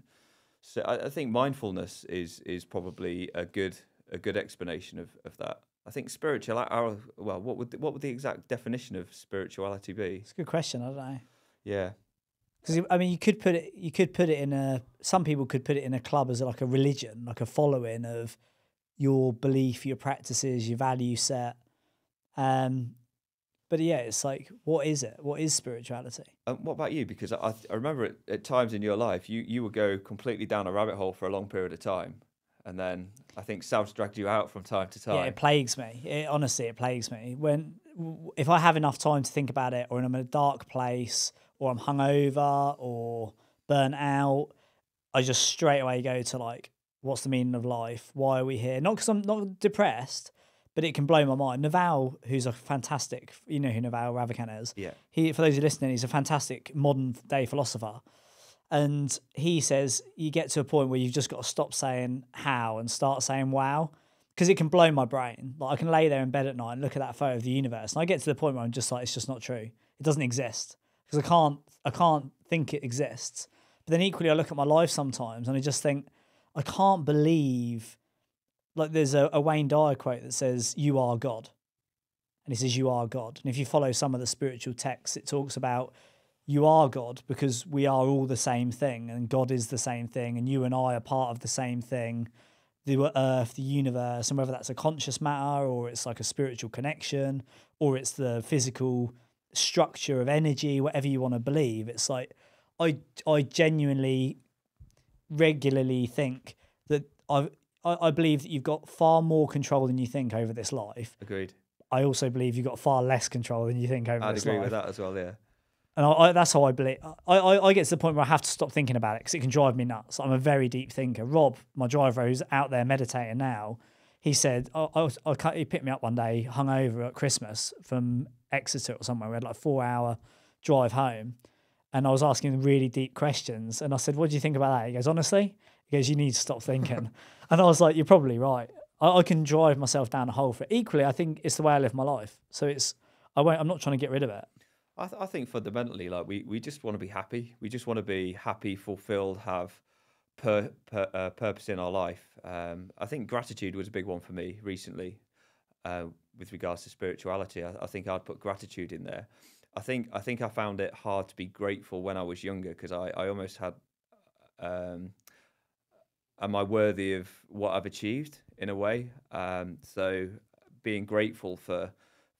So I, I think mindfulness is is probably a good a good explanation of, of that. I think spiritual. Our, well, what would the, what would the exact definition of spirituality be? It's a good question. I don't know. Yeah. Because I mean, you could put it. You could put it in a. Some people could put it in a club as like a religion, like a following of your belief, your practices, your value set. Um, but yeah, it's like, what is it? What is spirituality? Um, what about you? Because I, I remember at, at times in your life, you, you would go completely down a rabbit hole for a long period of time. And then I think self dragged you out from time to time. Yeah, it plagues me. It, honestly, it plagues me. When if I have enough time to think about it, or I'm in a dark place, or I'm hungover, or burnt out, I just straight away go to like, what's the meaning of life? Why are we here? Not because I'm not depressed, but it can blow my mind. Naval, who's a fantastic, you know who Naval Ravikant is. Yeah. He, for those who are listening, he's a fantastic modern day philosopher. And he says you get to a point where you've just got to stop saying how and start saying wow, because it can blow my brain. Like I can lay there in bed at night and look at that photo of the universe, and I get to the point where I'm just like, it's just not true. It doesn't exist because I can't, I can't think it exists. But then equally, I look at my life sometimes and I just think, I can't believe. Like there's a, a Wayne Dyer quote that says, "You are God," and he says, "You are God." And if you follow some of the spiritual texts, it talks about you are God because we are all the same thing, and God is the same thing, and you and I are part of the same thing, the earth, the universe, and whether that's a conscious matter or it's like a spiritual connection or it's the physical structure of energy, whatever you want to believe, it's like I I genuinely regularly think that I I believe that you've got far more control than you think over this life. Agreed. I also believe you've got far less control than you think over this life. I'd agree with that as well. Yeah. And I, I, that's how I believe. I, I, I get to the point where I have to stop thinking about it because it can drive me nuts. I'm a very deep thinker. Rob, my driver, who's out there meditating now, he said, I, I, was, I ca- he picked me up one day, hungover at Christmas from Exeter or somewhere. We had like a four hour drive home. And I was asking him really deep questions. And I said, What do you think about that? He goes, Honestly? He goes, You need to stop thinking. [LAUGHS] and I was like, You're probably right. I, I can drive myself down a hole for it. Equally, I think it's the way I live my life. So it's, I won't, I'm not trying to get rid of it. I, th- I think fundamentally, like we, we just want to be happy. We just want to be happy, fulfilled, have per, per, uh, purpose in our life. Um, I think gratitude was a big one for me recently, uh, with regards to spirituality. I, I think I'd put gratitude in there. I think I think I found it hard to be grateful when I was younger because I, I almost had, um, am I worthy of what I've achieved in a way? Um, so being grateful for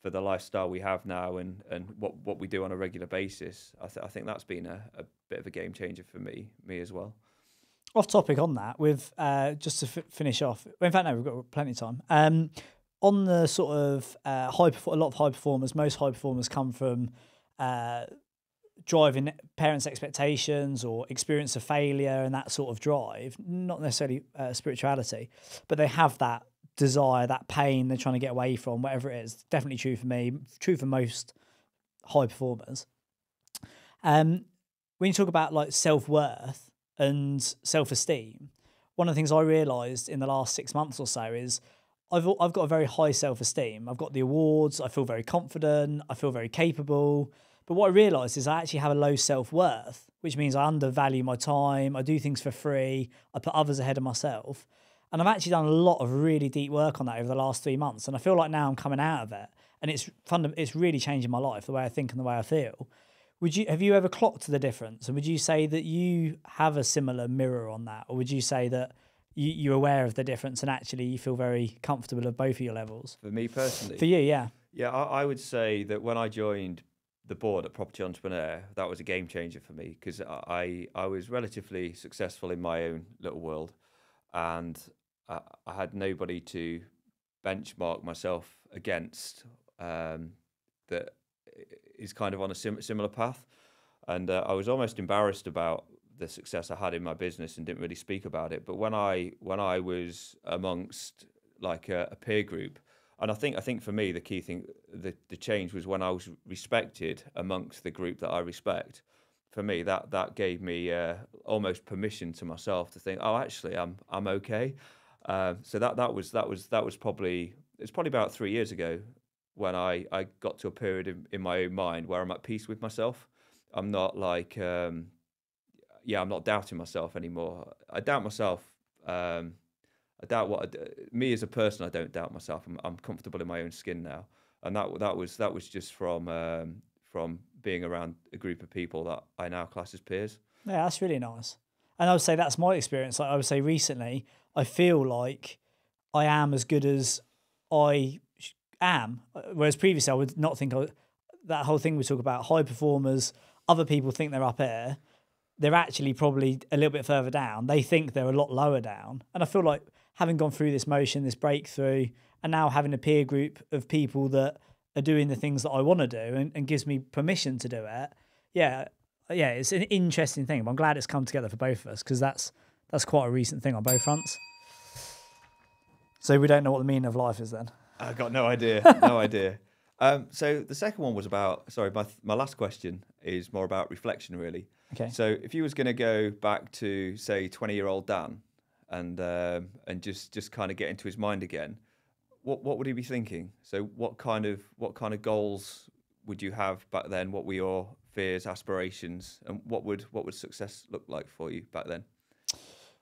for the lifestyle we have now and, and what, what we do on a regular basis, I, th- I think that's been a, a bit of a game changer for me me as well. Off topic on that with uh, just to finish off in fact no we've got plenty of time. Um, on the sort of uh, high a lot of high performers most high performers come from uh, driving parents expectations or experience of failure and that sort of drive not necessarily uh, spirituality but they have that desire that pain they're trying to get away from whatever it is. Definitely true for me true for most high performers. Um, when you talk about like self-worth and self-esteem. One of the things i realized in the last six months or so is I've, I've got a very high self-esteem. I've got the awards i feel very confident i feel very capable. But what i realized is i actually have a low self-worth which means i undervalue my time i do things for free i put others ahead of myself. And i've actually done a lot of really deep work on that over the last three months and i feel like now i'm coming out of it and it's funda- it's really changing my life the way i think and the way i feel would you have you ever clocked the difference and would you say that you have a similar mirror on that or would you say that you, you're aware of the difference and actually you feel very comfortable at both of your levels. For me personally, For you, yeah. Yeah, I, I would say that when I joined the board at Property Entrepreneur, that was a game changer for me because I I was relatively successful in my own little world, and I, I had nobody to benchmark myself against um, that is kind of on a sim- similar path, and uh, I was almost embarrassed about the success I had in my business and didn't really speak about it. But when I when I was amongst like a, a peer group and I think I think for me the key thing the the change was when I was respected amongst the group that I respect. For me, that that gave me uh, almost permission to myself to think, oh, actually, I'm I'm okay. Uh, so that that was that was that was probably it's probably about three years ago when I I got to a period in, in my own mind where I'm at peace with myself. I'm not like um, yeah, I'm not doubting myself anymore. I doubt myself. Um, I doubt what I d me as a person. I don't doubt myself. I'm, I'm comfortable in my own skin now, and that that was that was just from um, from being around a group of people that I now class as peers. Yeah, that's really nice. And I would say that's my experience. Like I would say recently, I feel like I am as good as I am. Uh, whereas previously, I would not think I, that whole thing we talk about high performers. Other people think they're up here. They're actually probably a little bit further down. They think they're a lot lower down. And I feel like having gone through this motion, this breakthrough, and now having a peer group of people that are doing the things that I want to do and, and gives me permission to do it. Yeah, yeah, it's an interesting thing. But I'm glad it's come together for both of us because that's that's quite a recent thing on both fronts. So we don't know what the meaning of life is then. I got no idea, no [LAUGHS] idea. Um, so the second one was about. Sorry, my my last question is more about reflection, really. Okay. So if you was going to go back to say twenty year old Dan, and um, and just just kind of get into his mind again, what what would he be thinking? So what kind of what kind of goals would you have back then? What were your fears, aspirations, and what would what would success look like for you back then?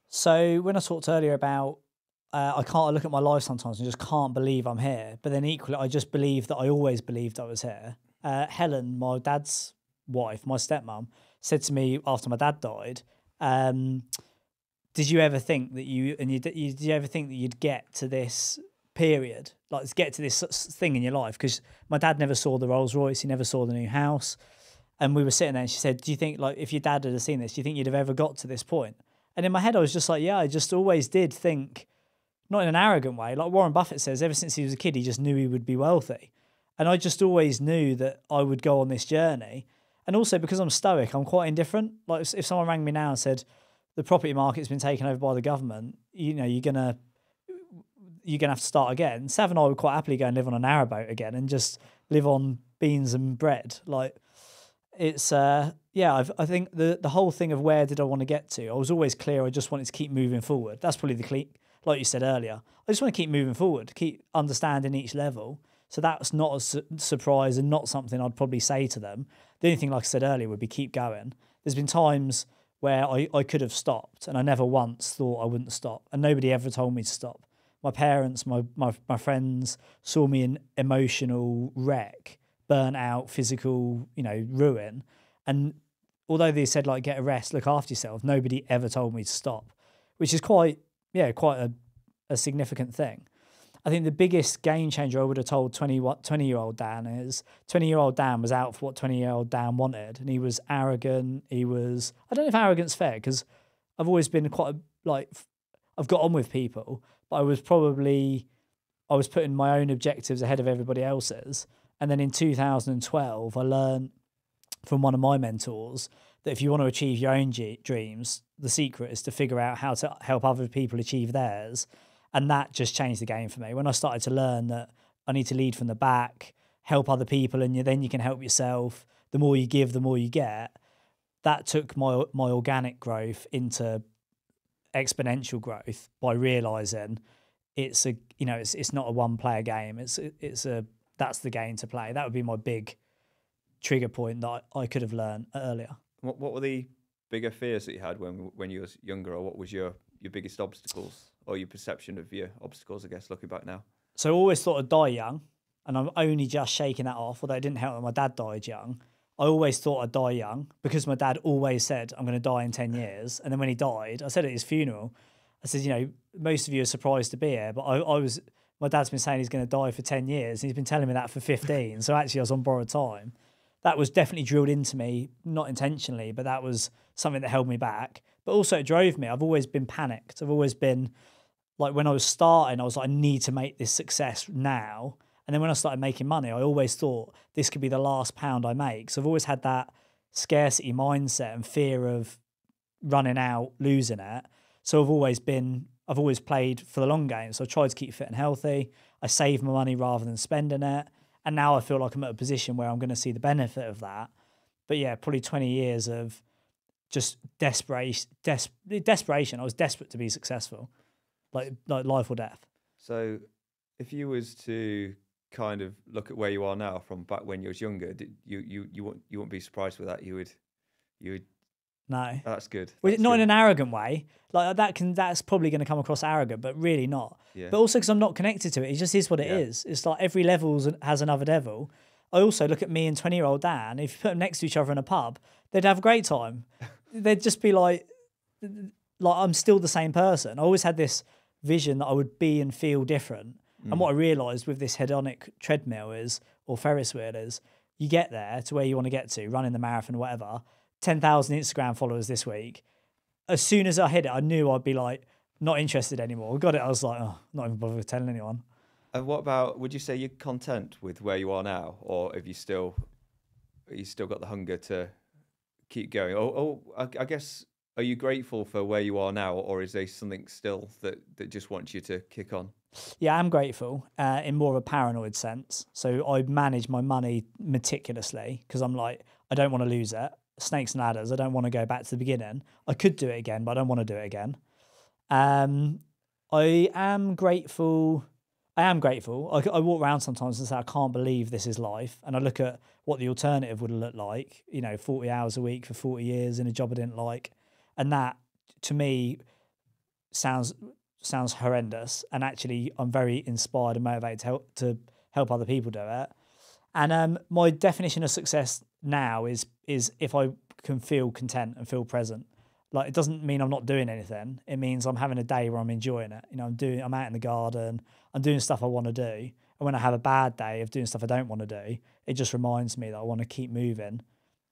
So when I talked earlier about uh, I can't I look at my life sometimes and just can't believe I'm here, but then equally I just believe that I always believed I was here. Uh, Helen, my dad's wife, my stepmom, said to me after my dad died, um, "Did you ever think that you and you, you did you ever think that you'd get to this period, like get to this thing in your life?" Because my dad never saw the Rolls Royce, he never saw the new house, and we were sitting there, and she said, "Do you think like if your dad had seen this, do you think you'd have ever got to this point?" And in my head, I was just like, "Yeah, I just always did think." Not in an arrogant way. Like Warren Buffett says, ever since he was a kid, he just knew he would be wealthy. And I just always knew that I would go on this journey. And also because I'm stoic, I'm quite indifferent. Like if someone rang me now and said, the property market's been taken over by the government, you know, you're gonna you're gonna have to start again. Sav and I would quite happily go and live on a narrowboat again and just live on beans and bread. Like it's uh yeah, I've, I think the the whole thing of where did I want to get to, I was always clear. I just wanted to keep moving forward. That's probably the cle- like you said earlier. I just want to keep moving forward, keep understanding each level. So that's not a su- surprise and not something I'd probably say to them. The only thing, like I said earlier, would be keep going. There's been times where I, I could have stopped and I never once thought I wouldn't stop. And nobody ever told me to stop. My parents, my, my, my friends saw me in emotional wreck, burnout, physical, you know, ruin. And although they said like get a rest, look after yourself, nobody ever told me to stop, which is quite yeah, quite a, a significant thing. I think the biggest game changer I would have told 20, what 20 year old Dan is 20 year old Dan was out for what 20 year old Dan wanted. And he was arrogant. He was, I don't know if arrogant's fair because I've always been quite a, like, I've got on with people, but I was probably, I was putting my own objectives ahead of everybody else's. And then in 2012, I learned from one of my mentors that if you want to achieve your own g- dreams, the secret is to figure out how to help other people achieve theirs. And that just changed the game for me. When I started to learn that I need to lead from the back, help other people, and you, then you can help yourself. The more you give, the more you get. That took my my organic growth into exponential growth by realizing it's a you know it's it's not a one player game. It's it's a that's the game to play. That would be my big trigger point that I could have learned earlier. What what were the bigger fears that you had when when you was younger, or what was your your biggest obstacles or your perception of your obstacles? I guess looking back now. So I always thought I'd die young, and I'm only just shaking that off. Although it didn't help that my dad died young. I always thought I'd die young because my dad always said I'm going to die in ten [LAUGHS] years, and then when he died, I said at his funeral, I said, you know, most of you are surprised to be here, but I, I was. My dad's been saying he's going to die for ten years. And he's been telling me that for fifteen. so actually, I was on borrowed time. That was definitely drilled into me, not intentionally, but that was something that held me back. But also, it drove me. I've always been panicked. I've always been like when I was starting, I was like, I need to make this success now. And then when I started making money, I always thought this could be the last pound I make. So I've always had that scarcity mindset and fear of running out, losing it. So I've always been, I've always played for the long game. So I tried to keep fit and healthy. I save my money rather than spending it. And now I feel like I'm at a position where I'm going to see the benefit of that. But yeah, probably 20 years of just desperation, des- desperation. I was desperate to be successful, like like life or death. So, if you was to kind of look at where you are now from back when you was younger, did you you you won't you won't be surprised with that. You would you would. No, oh, that's good. That's not good. in an arrogant way. Like that can that's probably going to come across arrogant, but really not. Yeah. But also because I'm not connected to it. It just is what it Yeah. is. It's like every level has another devil. I also look at me and 20 year old Dan. If you put them next to each other in a pub, they'd have a great time. [LAUGHS] they'd just be like, like I'm still the same person. I always had this vision that I would be and feel different. And what mm. I realised with this hedonic treadmill is, or Ferris wheel is, you get there to where you want to get to, running the marathon, whatever. Ten thousand Instagram followers this week. As soon as I hit it, I knew I'd be like not interested anymore. I got it. I was like, oh, not even bothered telling anyone. And what about? Would you say you're content with where you are now, or have you still, you still got the hunger to keep going? Or, or I, I guess, are you grateful for where you are now, or is there something still that that just wants you to kick on? Yeah, I'm grateful uh, in more of a paranoid sense. So I manage my money meticulously because I'm like, I don't want to lose it. Snakes and ladders. I don't want to go back to the beginning. I could do it again, but I don't want to do it again. Um, I am grateful. I am grateful. I, I walk around sometimes and say, I can't believe this is life. And I look at what the alternative would look like, you know, 40 hours a week for 40 years in a job I didn't like. And that, to me, sounds sounds horrendous. And actually, I'm very inspired and motivated to help, to help other people do it. And um, my definition of success now is is if I can feel content and feel present. Like it doesn't mean I'm not doing anything. It means I'm having a day where I'm enjoying it. You know, I'm doing I'm out in the garden, I'm doing stuff I want to do. And when I have a bad day of doing stuff I don't want to do, it just reminds me that I want to keep moving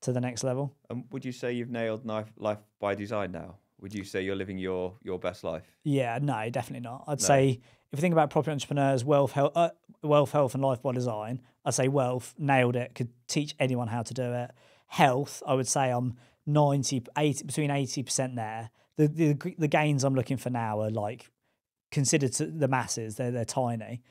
to the next level. And would you say you've nailed life, life by design now? Would you say you're living your your best life? Yeah, no, definitely not. I'd say if you think about property entrepreneurs, wealth, health, uh, wealth, health, and life by design, I'd say wealth nailed it. Could teach anyone how to do it. Health, I would say I'm 90, 80, between eighty percent there. The, the the gains I'm looking for now are like considered to the masses. They're they're tiny.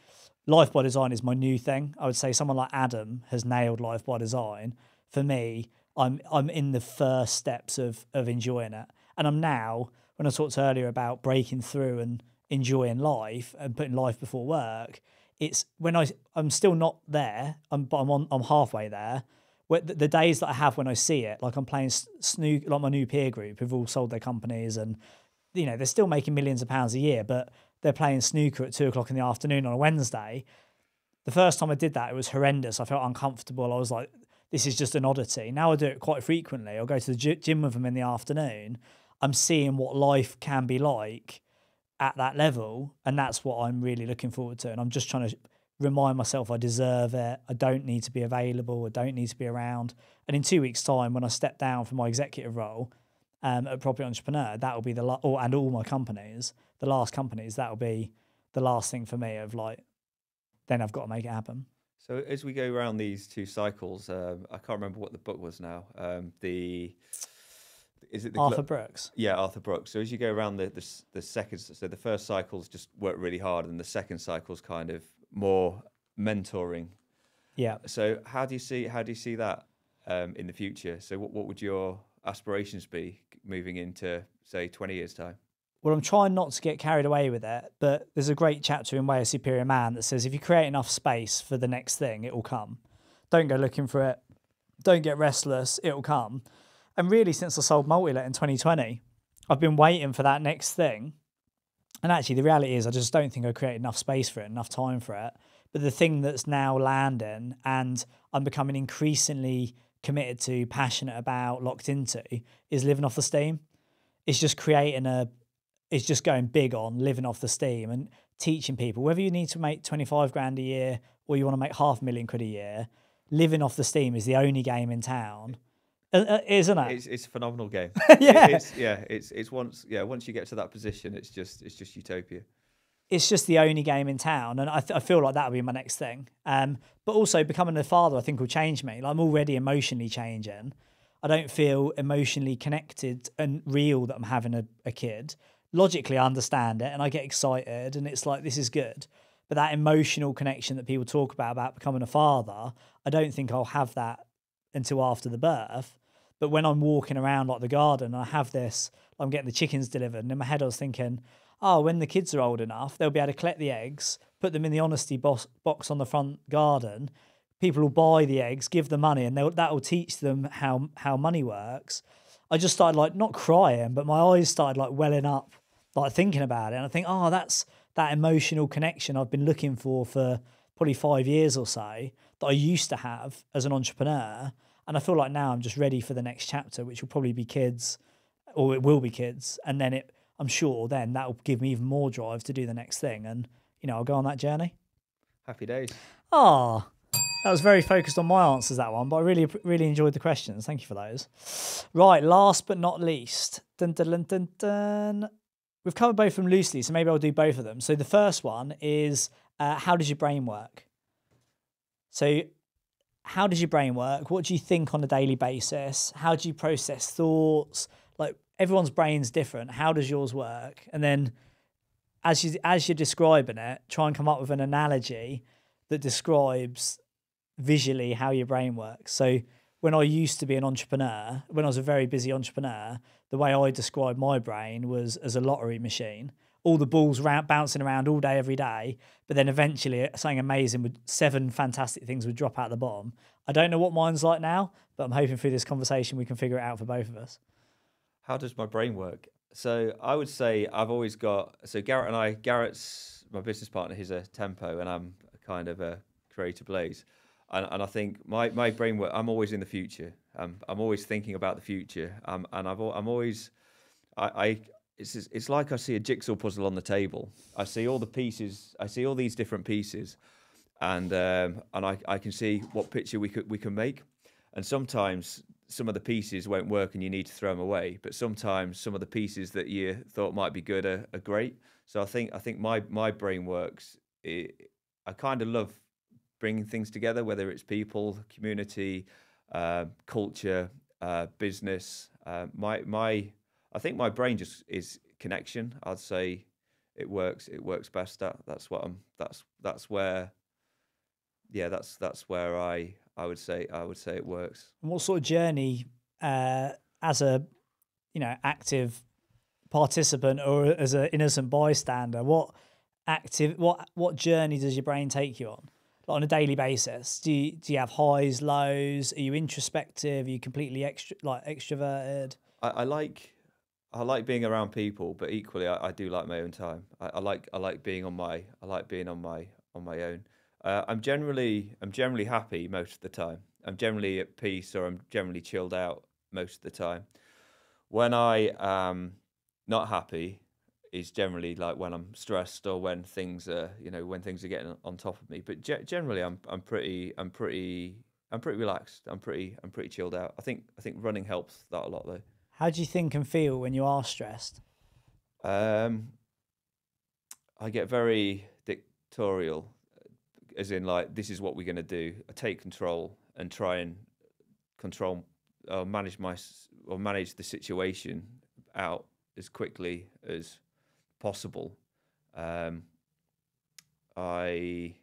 Life by design is my new thing. I would say someone like Adam has nailed life by design. For me, I'm I'm in the first steps of of enjoying it, and I'm now when I talked earlier about breaking through and enjoying life and putting life before work. It's when I I'm still not there, I'm, but I'm on I'm halfway there. Where the, the days that I have when I see it, like I'm playing snooker, like my new peer group who've all sold their companies and you know they're still making millions of pounds a year, but they're playing snooker at two o'clock in the afternoon on a Wednesday. The first time I did that, it was horrendous. I felt uncomfortable. I was like, this is just an oddity. Now I do it quite frequently. I'll go to the gym with them in the afternoon. I'm seeing what life can be like at that level. And that's what I'm really looking forward to. And I'm just trying to remind myself I deserve it. I don't need to be available. I don't need to be around. And in two weeks' time, when I step down from my executive role um, at Property Entrepreneur, that will be the, la- or, and all my companies, the last companies, that will be the last thing for me of like, then I've got to make it happen. So as we go around these two cycles, um, I can't remember what the book was now. Um, the is it the Arthur Brooks. Yeah, Arthur Brooks. So as you go around the, the the second, so the first cycle's just work really hard, and the second cycle's kind of more mentoring. Yeah. So how do you see how do you see that um, in the future? So what what would your aspirations be moving into say twenty years time? Well, I'm trying not to get carried away with it, but there's a great chapter in Way of Superior Man that says if you create enough space for the next thing, it will come. Don't go looking for it. Don't get restless. It will come. And really, since I sold Multilet in 2020, I've been waiting for that next thing. And actually, the reality is, I just don't think I created enough space for it, enough time for it. But the thing that's now landing and I'm becoming increasingly committed to, passionate about, locked into, is living off the steam. It's just creating a it's just going big on living off the steam and teaching people whether you need to make 25 grand a year or you want to make half a million quid a year living off the steam is the only game in town isn't it It's, it's a phenomenal game. [LAUGHS] Yeah. It- it's, yeah. It's it's once yeah once you get to that position, it's just it's just utopia. it's just the only game in town, and I, th- I feel like that would be my next thing. Um, but also becoming a father, I think will change me. Like I'm already emotionally changing. I don't feel emotionally connected and real that I'm having a, a kid. Logically, I understand it, and I get excited, and it's like this is good. But that emotional connection that people talk about about becoming a father, I don't think I'll have that until after the birth. But when I'm walking around like the garden, I have this, I'm getting the chickens delivered, and in my head I was thinking, oh, when the kids are old enough, they'll be able to collect the eggs, put them in the honesty box, box on the front garden. People will buy the eggs, give the money, and that will teach them how how money works. I just started like not crying, but my eyes started like welling up, like thinking about it, and I think, oh, that's that emotional connection I've been looking for for probably five years or so that I used to have as an entrepreneur, and I feel like now I'm just ready for the next chapter, which will probably be kids, or it will be kids, and then it. I'm sure then that will give me even more drive to do the next thing, and you know I'll go on that journey. Happy days. Ah, that was very focused on my answers that one, but I really really enjoyed the questions. Thank you for those. Right, last but not least, dun, dun, dun, dun, we've covered both of them loosely, so maybe I'll do both of them. So the first one is uh, how does your brain work? So how does your brain work? What do you think on a daily basis? How do you process thoughts? Like everyone's brain's different. How does yours work? And then as you as you're describing it, try and come up with an analogy that describes visually how your brain works. So when I used to be an entrepreneur, when I was a very busy entrepreneur, the way I described my brain was as a lottery machine. All the balls bouncing around all day, every day, but then eventually something amazing would seven fantastic things would drop out the bottom. I don't know what mine's like now, but I'm hoping through this conversation we can figure it out for both of us. How does my brain work? So I would say I've always got so Garrett and I. Garrett's my business partner. He's a tempo, and I'm kind of a creative blaze. And, and I think my, my brain work. I'm always in the future. Um, I'm always thinking about the future. Um, and I've, I'm always I, I it's it's like I see a jigsaw puzzle on the table. I see all the pieces. I see all these different pieces, and um, and I, I can see what picture we could we can make. And sometimes some of the pieces won't work and you need to throw them away. But sometimes some of the pieces that you thought might be good are, are great. So I think I think my my brain works. It, I kind of love bringing things together, whether it's people, community, uh, culture, uh, business. Uh, my my I think my brain just is connection. I'd say it works. It works best. That that's what I'm. That's that's where. Yeah, that's that's where I I would say I would say it works. And what sort of journey, uh, as a you know active participant or as an innocent bystander, what active what what journey does your brain take you on? Like on a daily basis, do you do you have highs, lows? Are you introspective? Are you completely extra like extroverted? I, I like I like being around people, but equally I, I do like my own time. I, I like I like being on my I like being on my on my own. Uh, I'm generally I'm generally happy most of the time. I'm generally at peace or I'm generally chilled out most of the time. When I am not happy is generally like when I'm stressed or when things are you know when things are getting on top of me. But ge- generally I'm I'm pretty I'm pretty I'm pretty relaxed. I'm pretty I'm pretty chilled out. I think I think running helps that a lot though. How do you think and feel when you are stressed? Um, I get very dictatorial, as in like this is what we're going to do. I take control and try and control or manage my or manage the situation out as quickly as possible. Um, I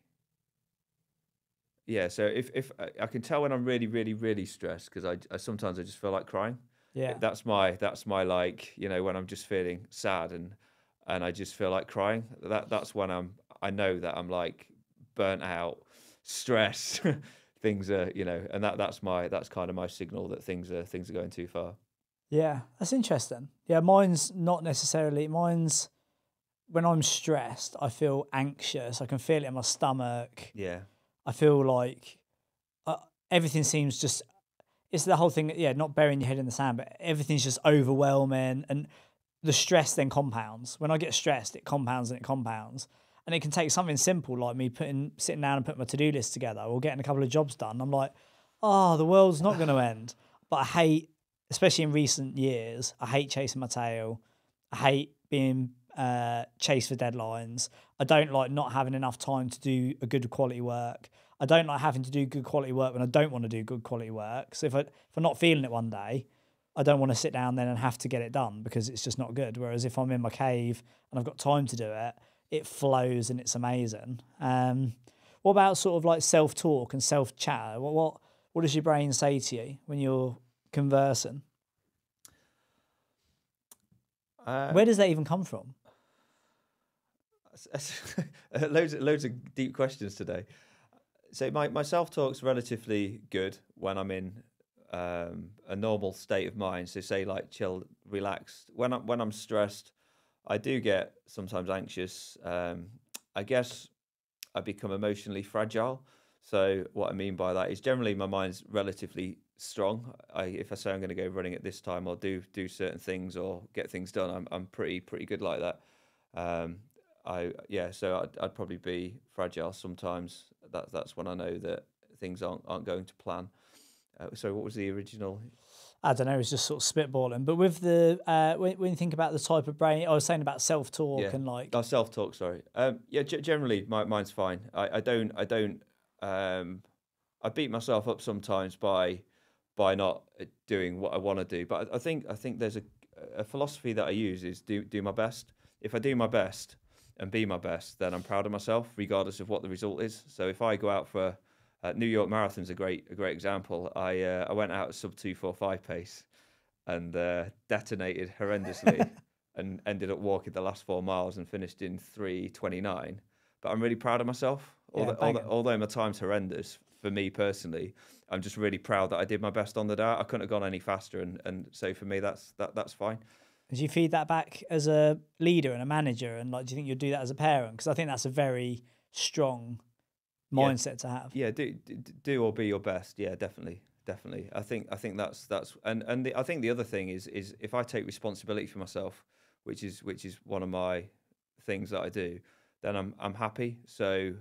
yeah. So if if I- can tell when I'm really really really stressed because I, I sometimes I just feel like crying Yeah, that's my that's my like you know when i'm just feeling sad and and i just feel like crying that that's when i'm i know that i'm like burnt out stressed [LAUGHS] things are you know and that that's my that's kind of my signal that things are things are going too far Yeah, that's interesting. Yeah, mine's not necessarily. Mine's when I'm stressed, I feel anxious. I can feel it in my stomach. yeah I feel like uh, everything seems just. It's the whole thing. Yeah, not burying your head in the sand, but everything's just overwhelming. And the stress then compounds. When I get stressed, it compounds and it compounds. And it can take something simple like me putting sitting down and putting my to-do list together or getting a couple of jobs done. I'm like, oh, the world's not going [LAUGHS] to end. But I hate, especially in recent years, I hate chasing my tail. I hate being uh, chased for deadlines. I don't like not having enough time to do a good quality work. I don't like having to do good quality work when I don't want to do good quality work. So if I if I'm not feeling it one day, I don't want to sit down then and have to get it done because it's just not good. Whereas if I'm in my cave and I've got time to do it, it flows and it's amazing. Um, what about sort of like self talk and self chat? What what what does your brain say to you when you're conversing? Uh, Where does that even come from? [LAUGHS] [LAUGHS] loads, loads of deep questions today. So my, my self talk's relatively good when I'm in um, a normal state of mind. So say like chill, relaxed. When I'm when I'm stressed, I do get sometimes anxious. Um, I guess I become emotionally fragile. So what I mean by that is generally my mind's relatively strong. I, if I say I'm going to go running at this time or do do certain things or get things done, I'm I'm pretty pretty good like that. Um, I yeah, so I'd, I'd probably be fragile sometimes. That that's when I know that things aren't aren't going to plan. Uh, so what was the original? I don't know, it's just sort of spitballing. But with the uh, when, when you think about the type of brain, I was saying about self talk Yeah. and like Oh, self talk. Sorry. Um, yeah, generally my mine's fine. I, I don't I don't um, I beat myself up sometimes by by not doing what I want to do. But I, I think I think there's a a philosophy that I use is do do my best. If I do my best and be my best, then I'm proud of myself, regardless of what the result is. So if I go out for uh, New York Marathon's a great a great example. I uh, I went out at sub two four five pace and uh, detonated horrendously [LAUGHS] and ended up walking the last four miles and finished in three twenty nine. But I'm really proud of myself. Yeah, Although, although, although my time's horrendous for me personally, I'm just really proud that I did my best on the day. I couldn't have gone any faster, and, and so for me that's that that's fine. Do you feed that back as a leader and a manager? And like, do you think you'll do that as a parent? Because I think that's a very strong Yeah. mindset to have. Yeah, do d- d- do or be your best. Yeah, definitely, definitely. I think I think that's that's and and the, I think the other thing is is if I take responsibility for myself, which is which is one of my things that I do, then I'm I'm happy. So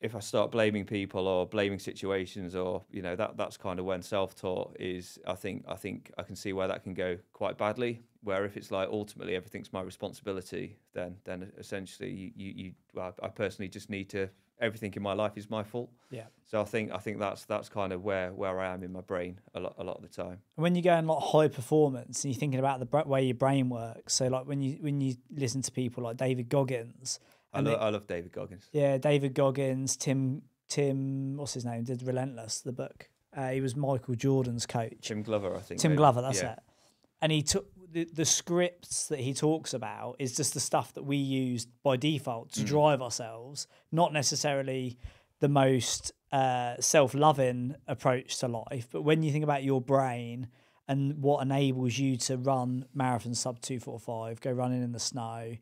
if I start blaming people or blaming situations or you know that that's kind of when self-taught is I think I think I can see where that can go quite badly where if it's like ultimately everything's my responsibility then then essentially you you, you well, I personally just need to everything in my life is my fault Yeah. so I think I think that's that's kind of where where I am in my brain a lot a lot of the time when you're going like high performance and you're thinking about the way your brain works so like when you when you listen to people like david goggins I, lo- I love David Goggins yeah david goggins tim tim what's his name did relentless the book uh, he was michael jordan's coach Tim Grover I think tim maybe. grover that's yeah. it and he took the, the scripts that he talks about is just the stuff that we use by default Mm. to drive ourselves not necessarily the most uh, self-loving approach to life but when you think about your brain and what enables you to run marathon sub 245 go running in the snow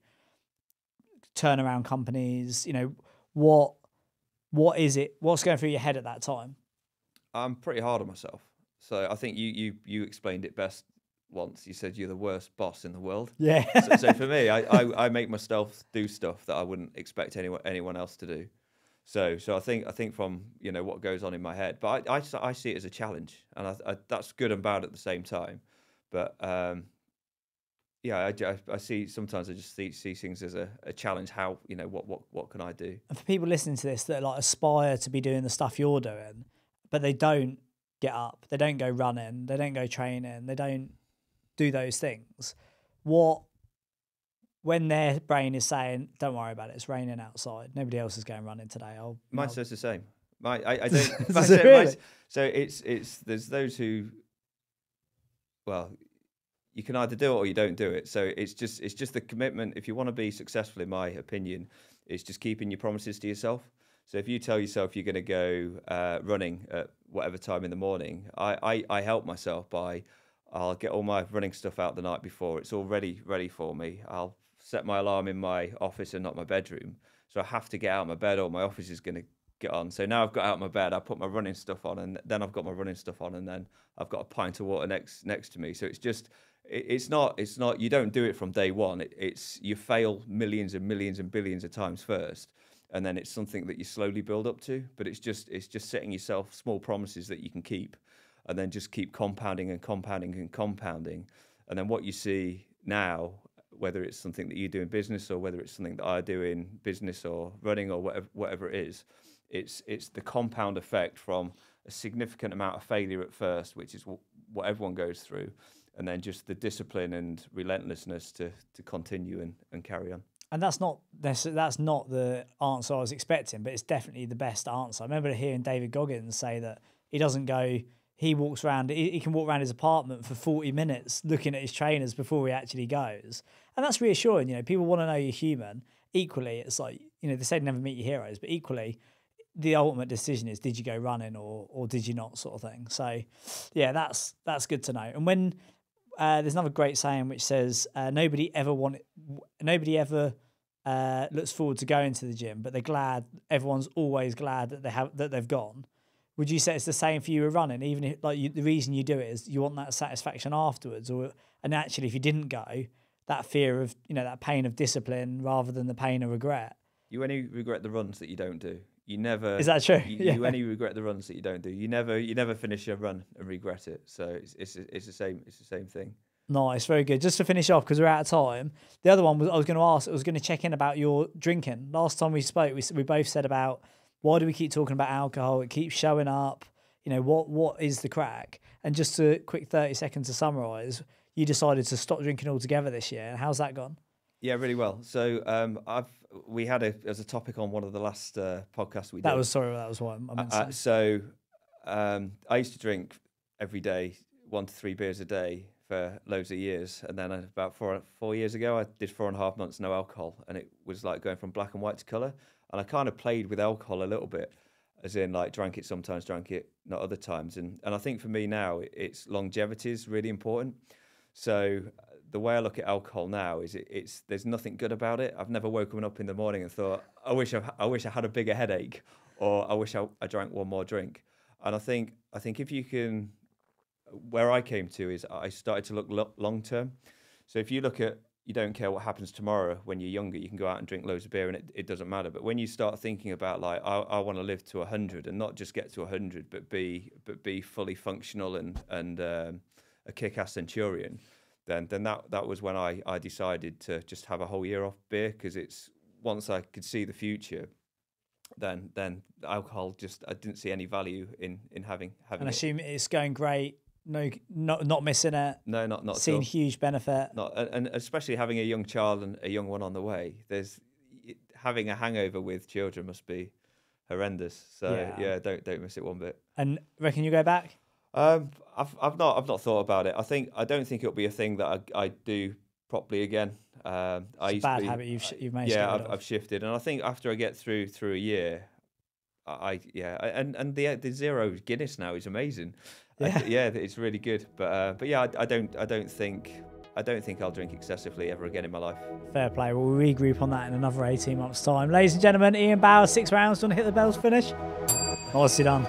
turn around companies you know what what is it what's going through your head at that time I'm pretty hard on myself. So I think you you you explained it best once. You said you're the worst boss in the world. yeah so, so for me, I, I [LAUGHS] I make myself do stuff that I wouldn't expect anyone anyone else to do. So so I think I think from you know what goes on in my head, but I I see it as a challenge, and I, I, that's good and bad at the same time. But um, yeah, I, I, I see sometimes I just see, see things as a, a challenge. How you know what what what can I do? and for people listening to this that like aspire to be doing the stuff you're doing, but they don't get up, they don't go running, they don't go training, they don't do those things. What when their brain is saying, "Don't worry about it, it's raining outside. Nobody else is going running today." I'll, Mine I'll says the same. My I, I [LAUGHS] don't. It really? so it's it's there's those who, well, you can either do it or you don't do it. So it's just it's just the commitment. If you want to be successful, in my opinion, it's just keeping your promises to yourself. So if you tell yourself you're going to go uh, running at whatever time in the morning, I, I I help myself by I'll get all my running stuff out the night before. It's all ready ready for me. I'll set my alarm in my office and not my bedroom. So I have to get out of my bed or my office is going to get on. So now I've got out of my bed, I put my running stuff on, and then I've got my running stuff on, and then I've got a pint of water next next to me. So it's just it's not it's not you don't do it from day one it, it's you fail millions and millions and billions of times first and then it's something that you slowly build up to but it's just it's just setting yourself small promises that you can keep and then just keep compounding and compounding and compounding and then what you see now whether it's something that you do in business or whether it's something that I do in business or running or whatever whatever it is it's it's the compound effect from a significant amount of failure at first which is what everyone goes through and then just the discipline and relentlessness to to continue and, and carry on. And that's not that's not the answer I was expecting, but it's definitely the best answer. I remember hearing David Goggins say that he doesn't go. He walks around. He, he can walk around his apartment for forty minutes looking at his trainers before he actually goes, and that's reassuring. You know, people want to know you're human. Equally, it's like you know they say never meet your heroes, but equally, the ultimate decision is did you go running or or did you not, sort of thing. So, yeah, that's that's good to know. And when uh, there's another great saying which says uh, nobody ever want nobody ever uh, looks forward to going to the gym, but they're glad. Everyone's always glad that they have that they've gone. Would you say it's the same for you with running? Even if like you, the reason you do it is you want that satisfaction afterwards, or and actually if you didn't go, that fear of you know that pain of discipline rather than the pain of regret. You only regret the runs that you don't do. You never is that true? You, [LAUGHS] yeah. you only regret the runs that you don't do. You never you never finish a run and regret it. So it's it's it's the same it's the same thing. Nice, very good. Just to finish off because we're out of time. The other one was I was going to ask. I was going to check in about your drinking. Last time we spoke, we we both said about why do we keep talking about alcohol? It keeps showing up. You know what what is the crack? And just a quick thirty seconds to summarise, you decided to stop drinking altogether this year. How's that gone? Yeah, really well. So um, I've we had a as a topic on one of the last uh, podcasts we did. That was sorry, that was what I meant. Uh, so um, I used to drink every day, one to three beers a day for loads of years, and then about four four years ago, I did four and a half months no alcohol, and it was like going from black and white to color. And I kind of played with alcohol a little bit, as in like drank it sometimes, drank it not other times, and and I think for me now, it's longevity is really important. So the way I look at alcohol now is it, it's there's nothing good about it. I've never woken up in the morning and thought I wish I, I wish I had a bigger headache, or I wish I, I drank one more drink. And I think I think if you can, where I came to is I started to look lo- long term. So if you look at you don't care what happens tomorrow when you're younger, you can go out and drink loads of beer and it, it doesn't matter. But when you start thinking about like I, I want to live to hundred and not just get to hundred, but be but be fully functional and and um, a kick-ass centurion then then that that was when I I decided to just have a whole year off beer because it's once I could see the future, then then alcohol just I didn't see any value in in having having. And it. assume it's going great. No, not not missing it. No, not not seeing huge benefit. Not and especially having a young child and a young one on the way. There's having a hangover with children must be horrendous. So yeah, yeah don't don't miss it one bit. And reckon you go back? Um, I've I've not I've not thought about it. I think I don't think it'll be a thing that I, I do properly again. Um, I used bad to be, habit you've you've made. Yeah, I've, I've, shifted, and I think after I get through through a year, I, yeah, and and the the zero Guinness now is amazing. Yeah, I, yeah, it's really good. But uh, but yeah, I, I don't I don't think I don't think I'll drink excessively ever again in my life. Fair play. We'll regroup on that in another 18 months' time. Ladies and gentlemen, Ian Bower, six rounds. Do you want to hit the bells finish? Nicely done.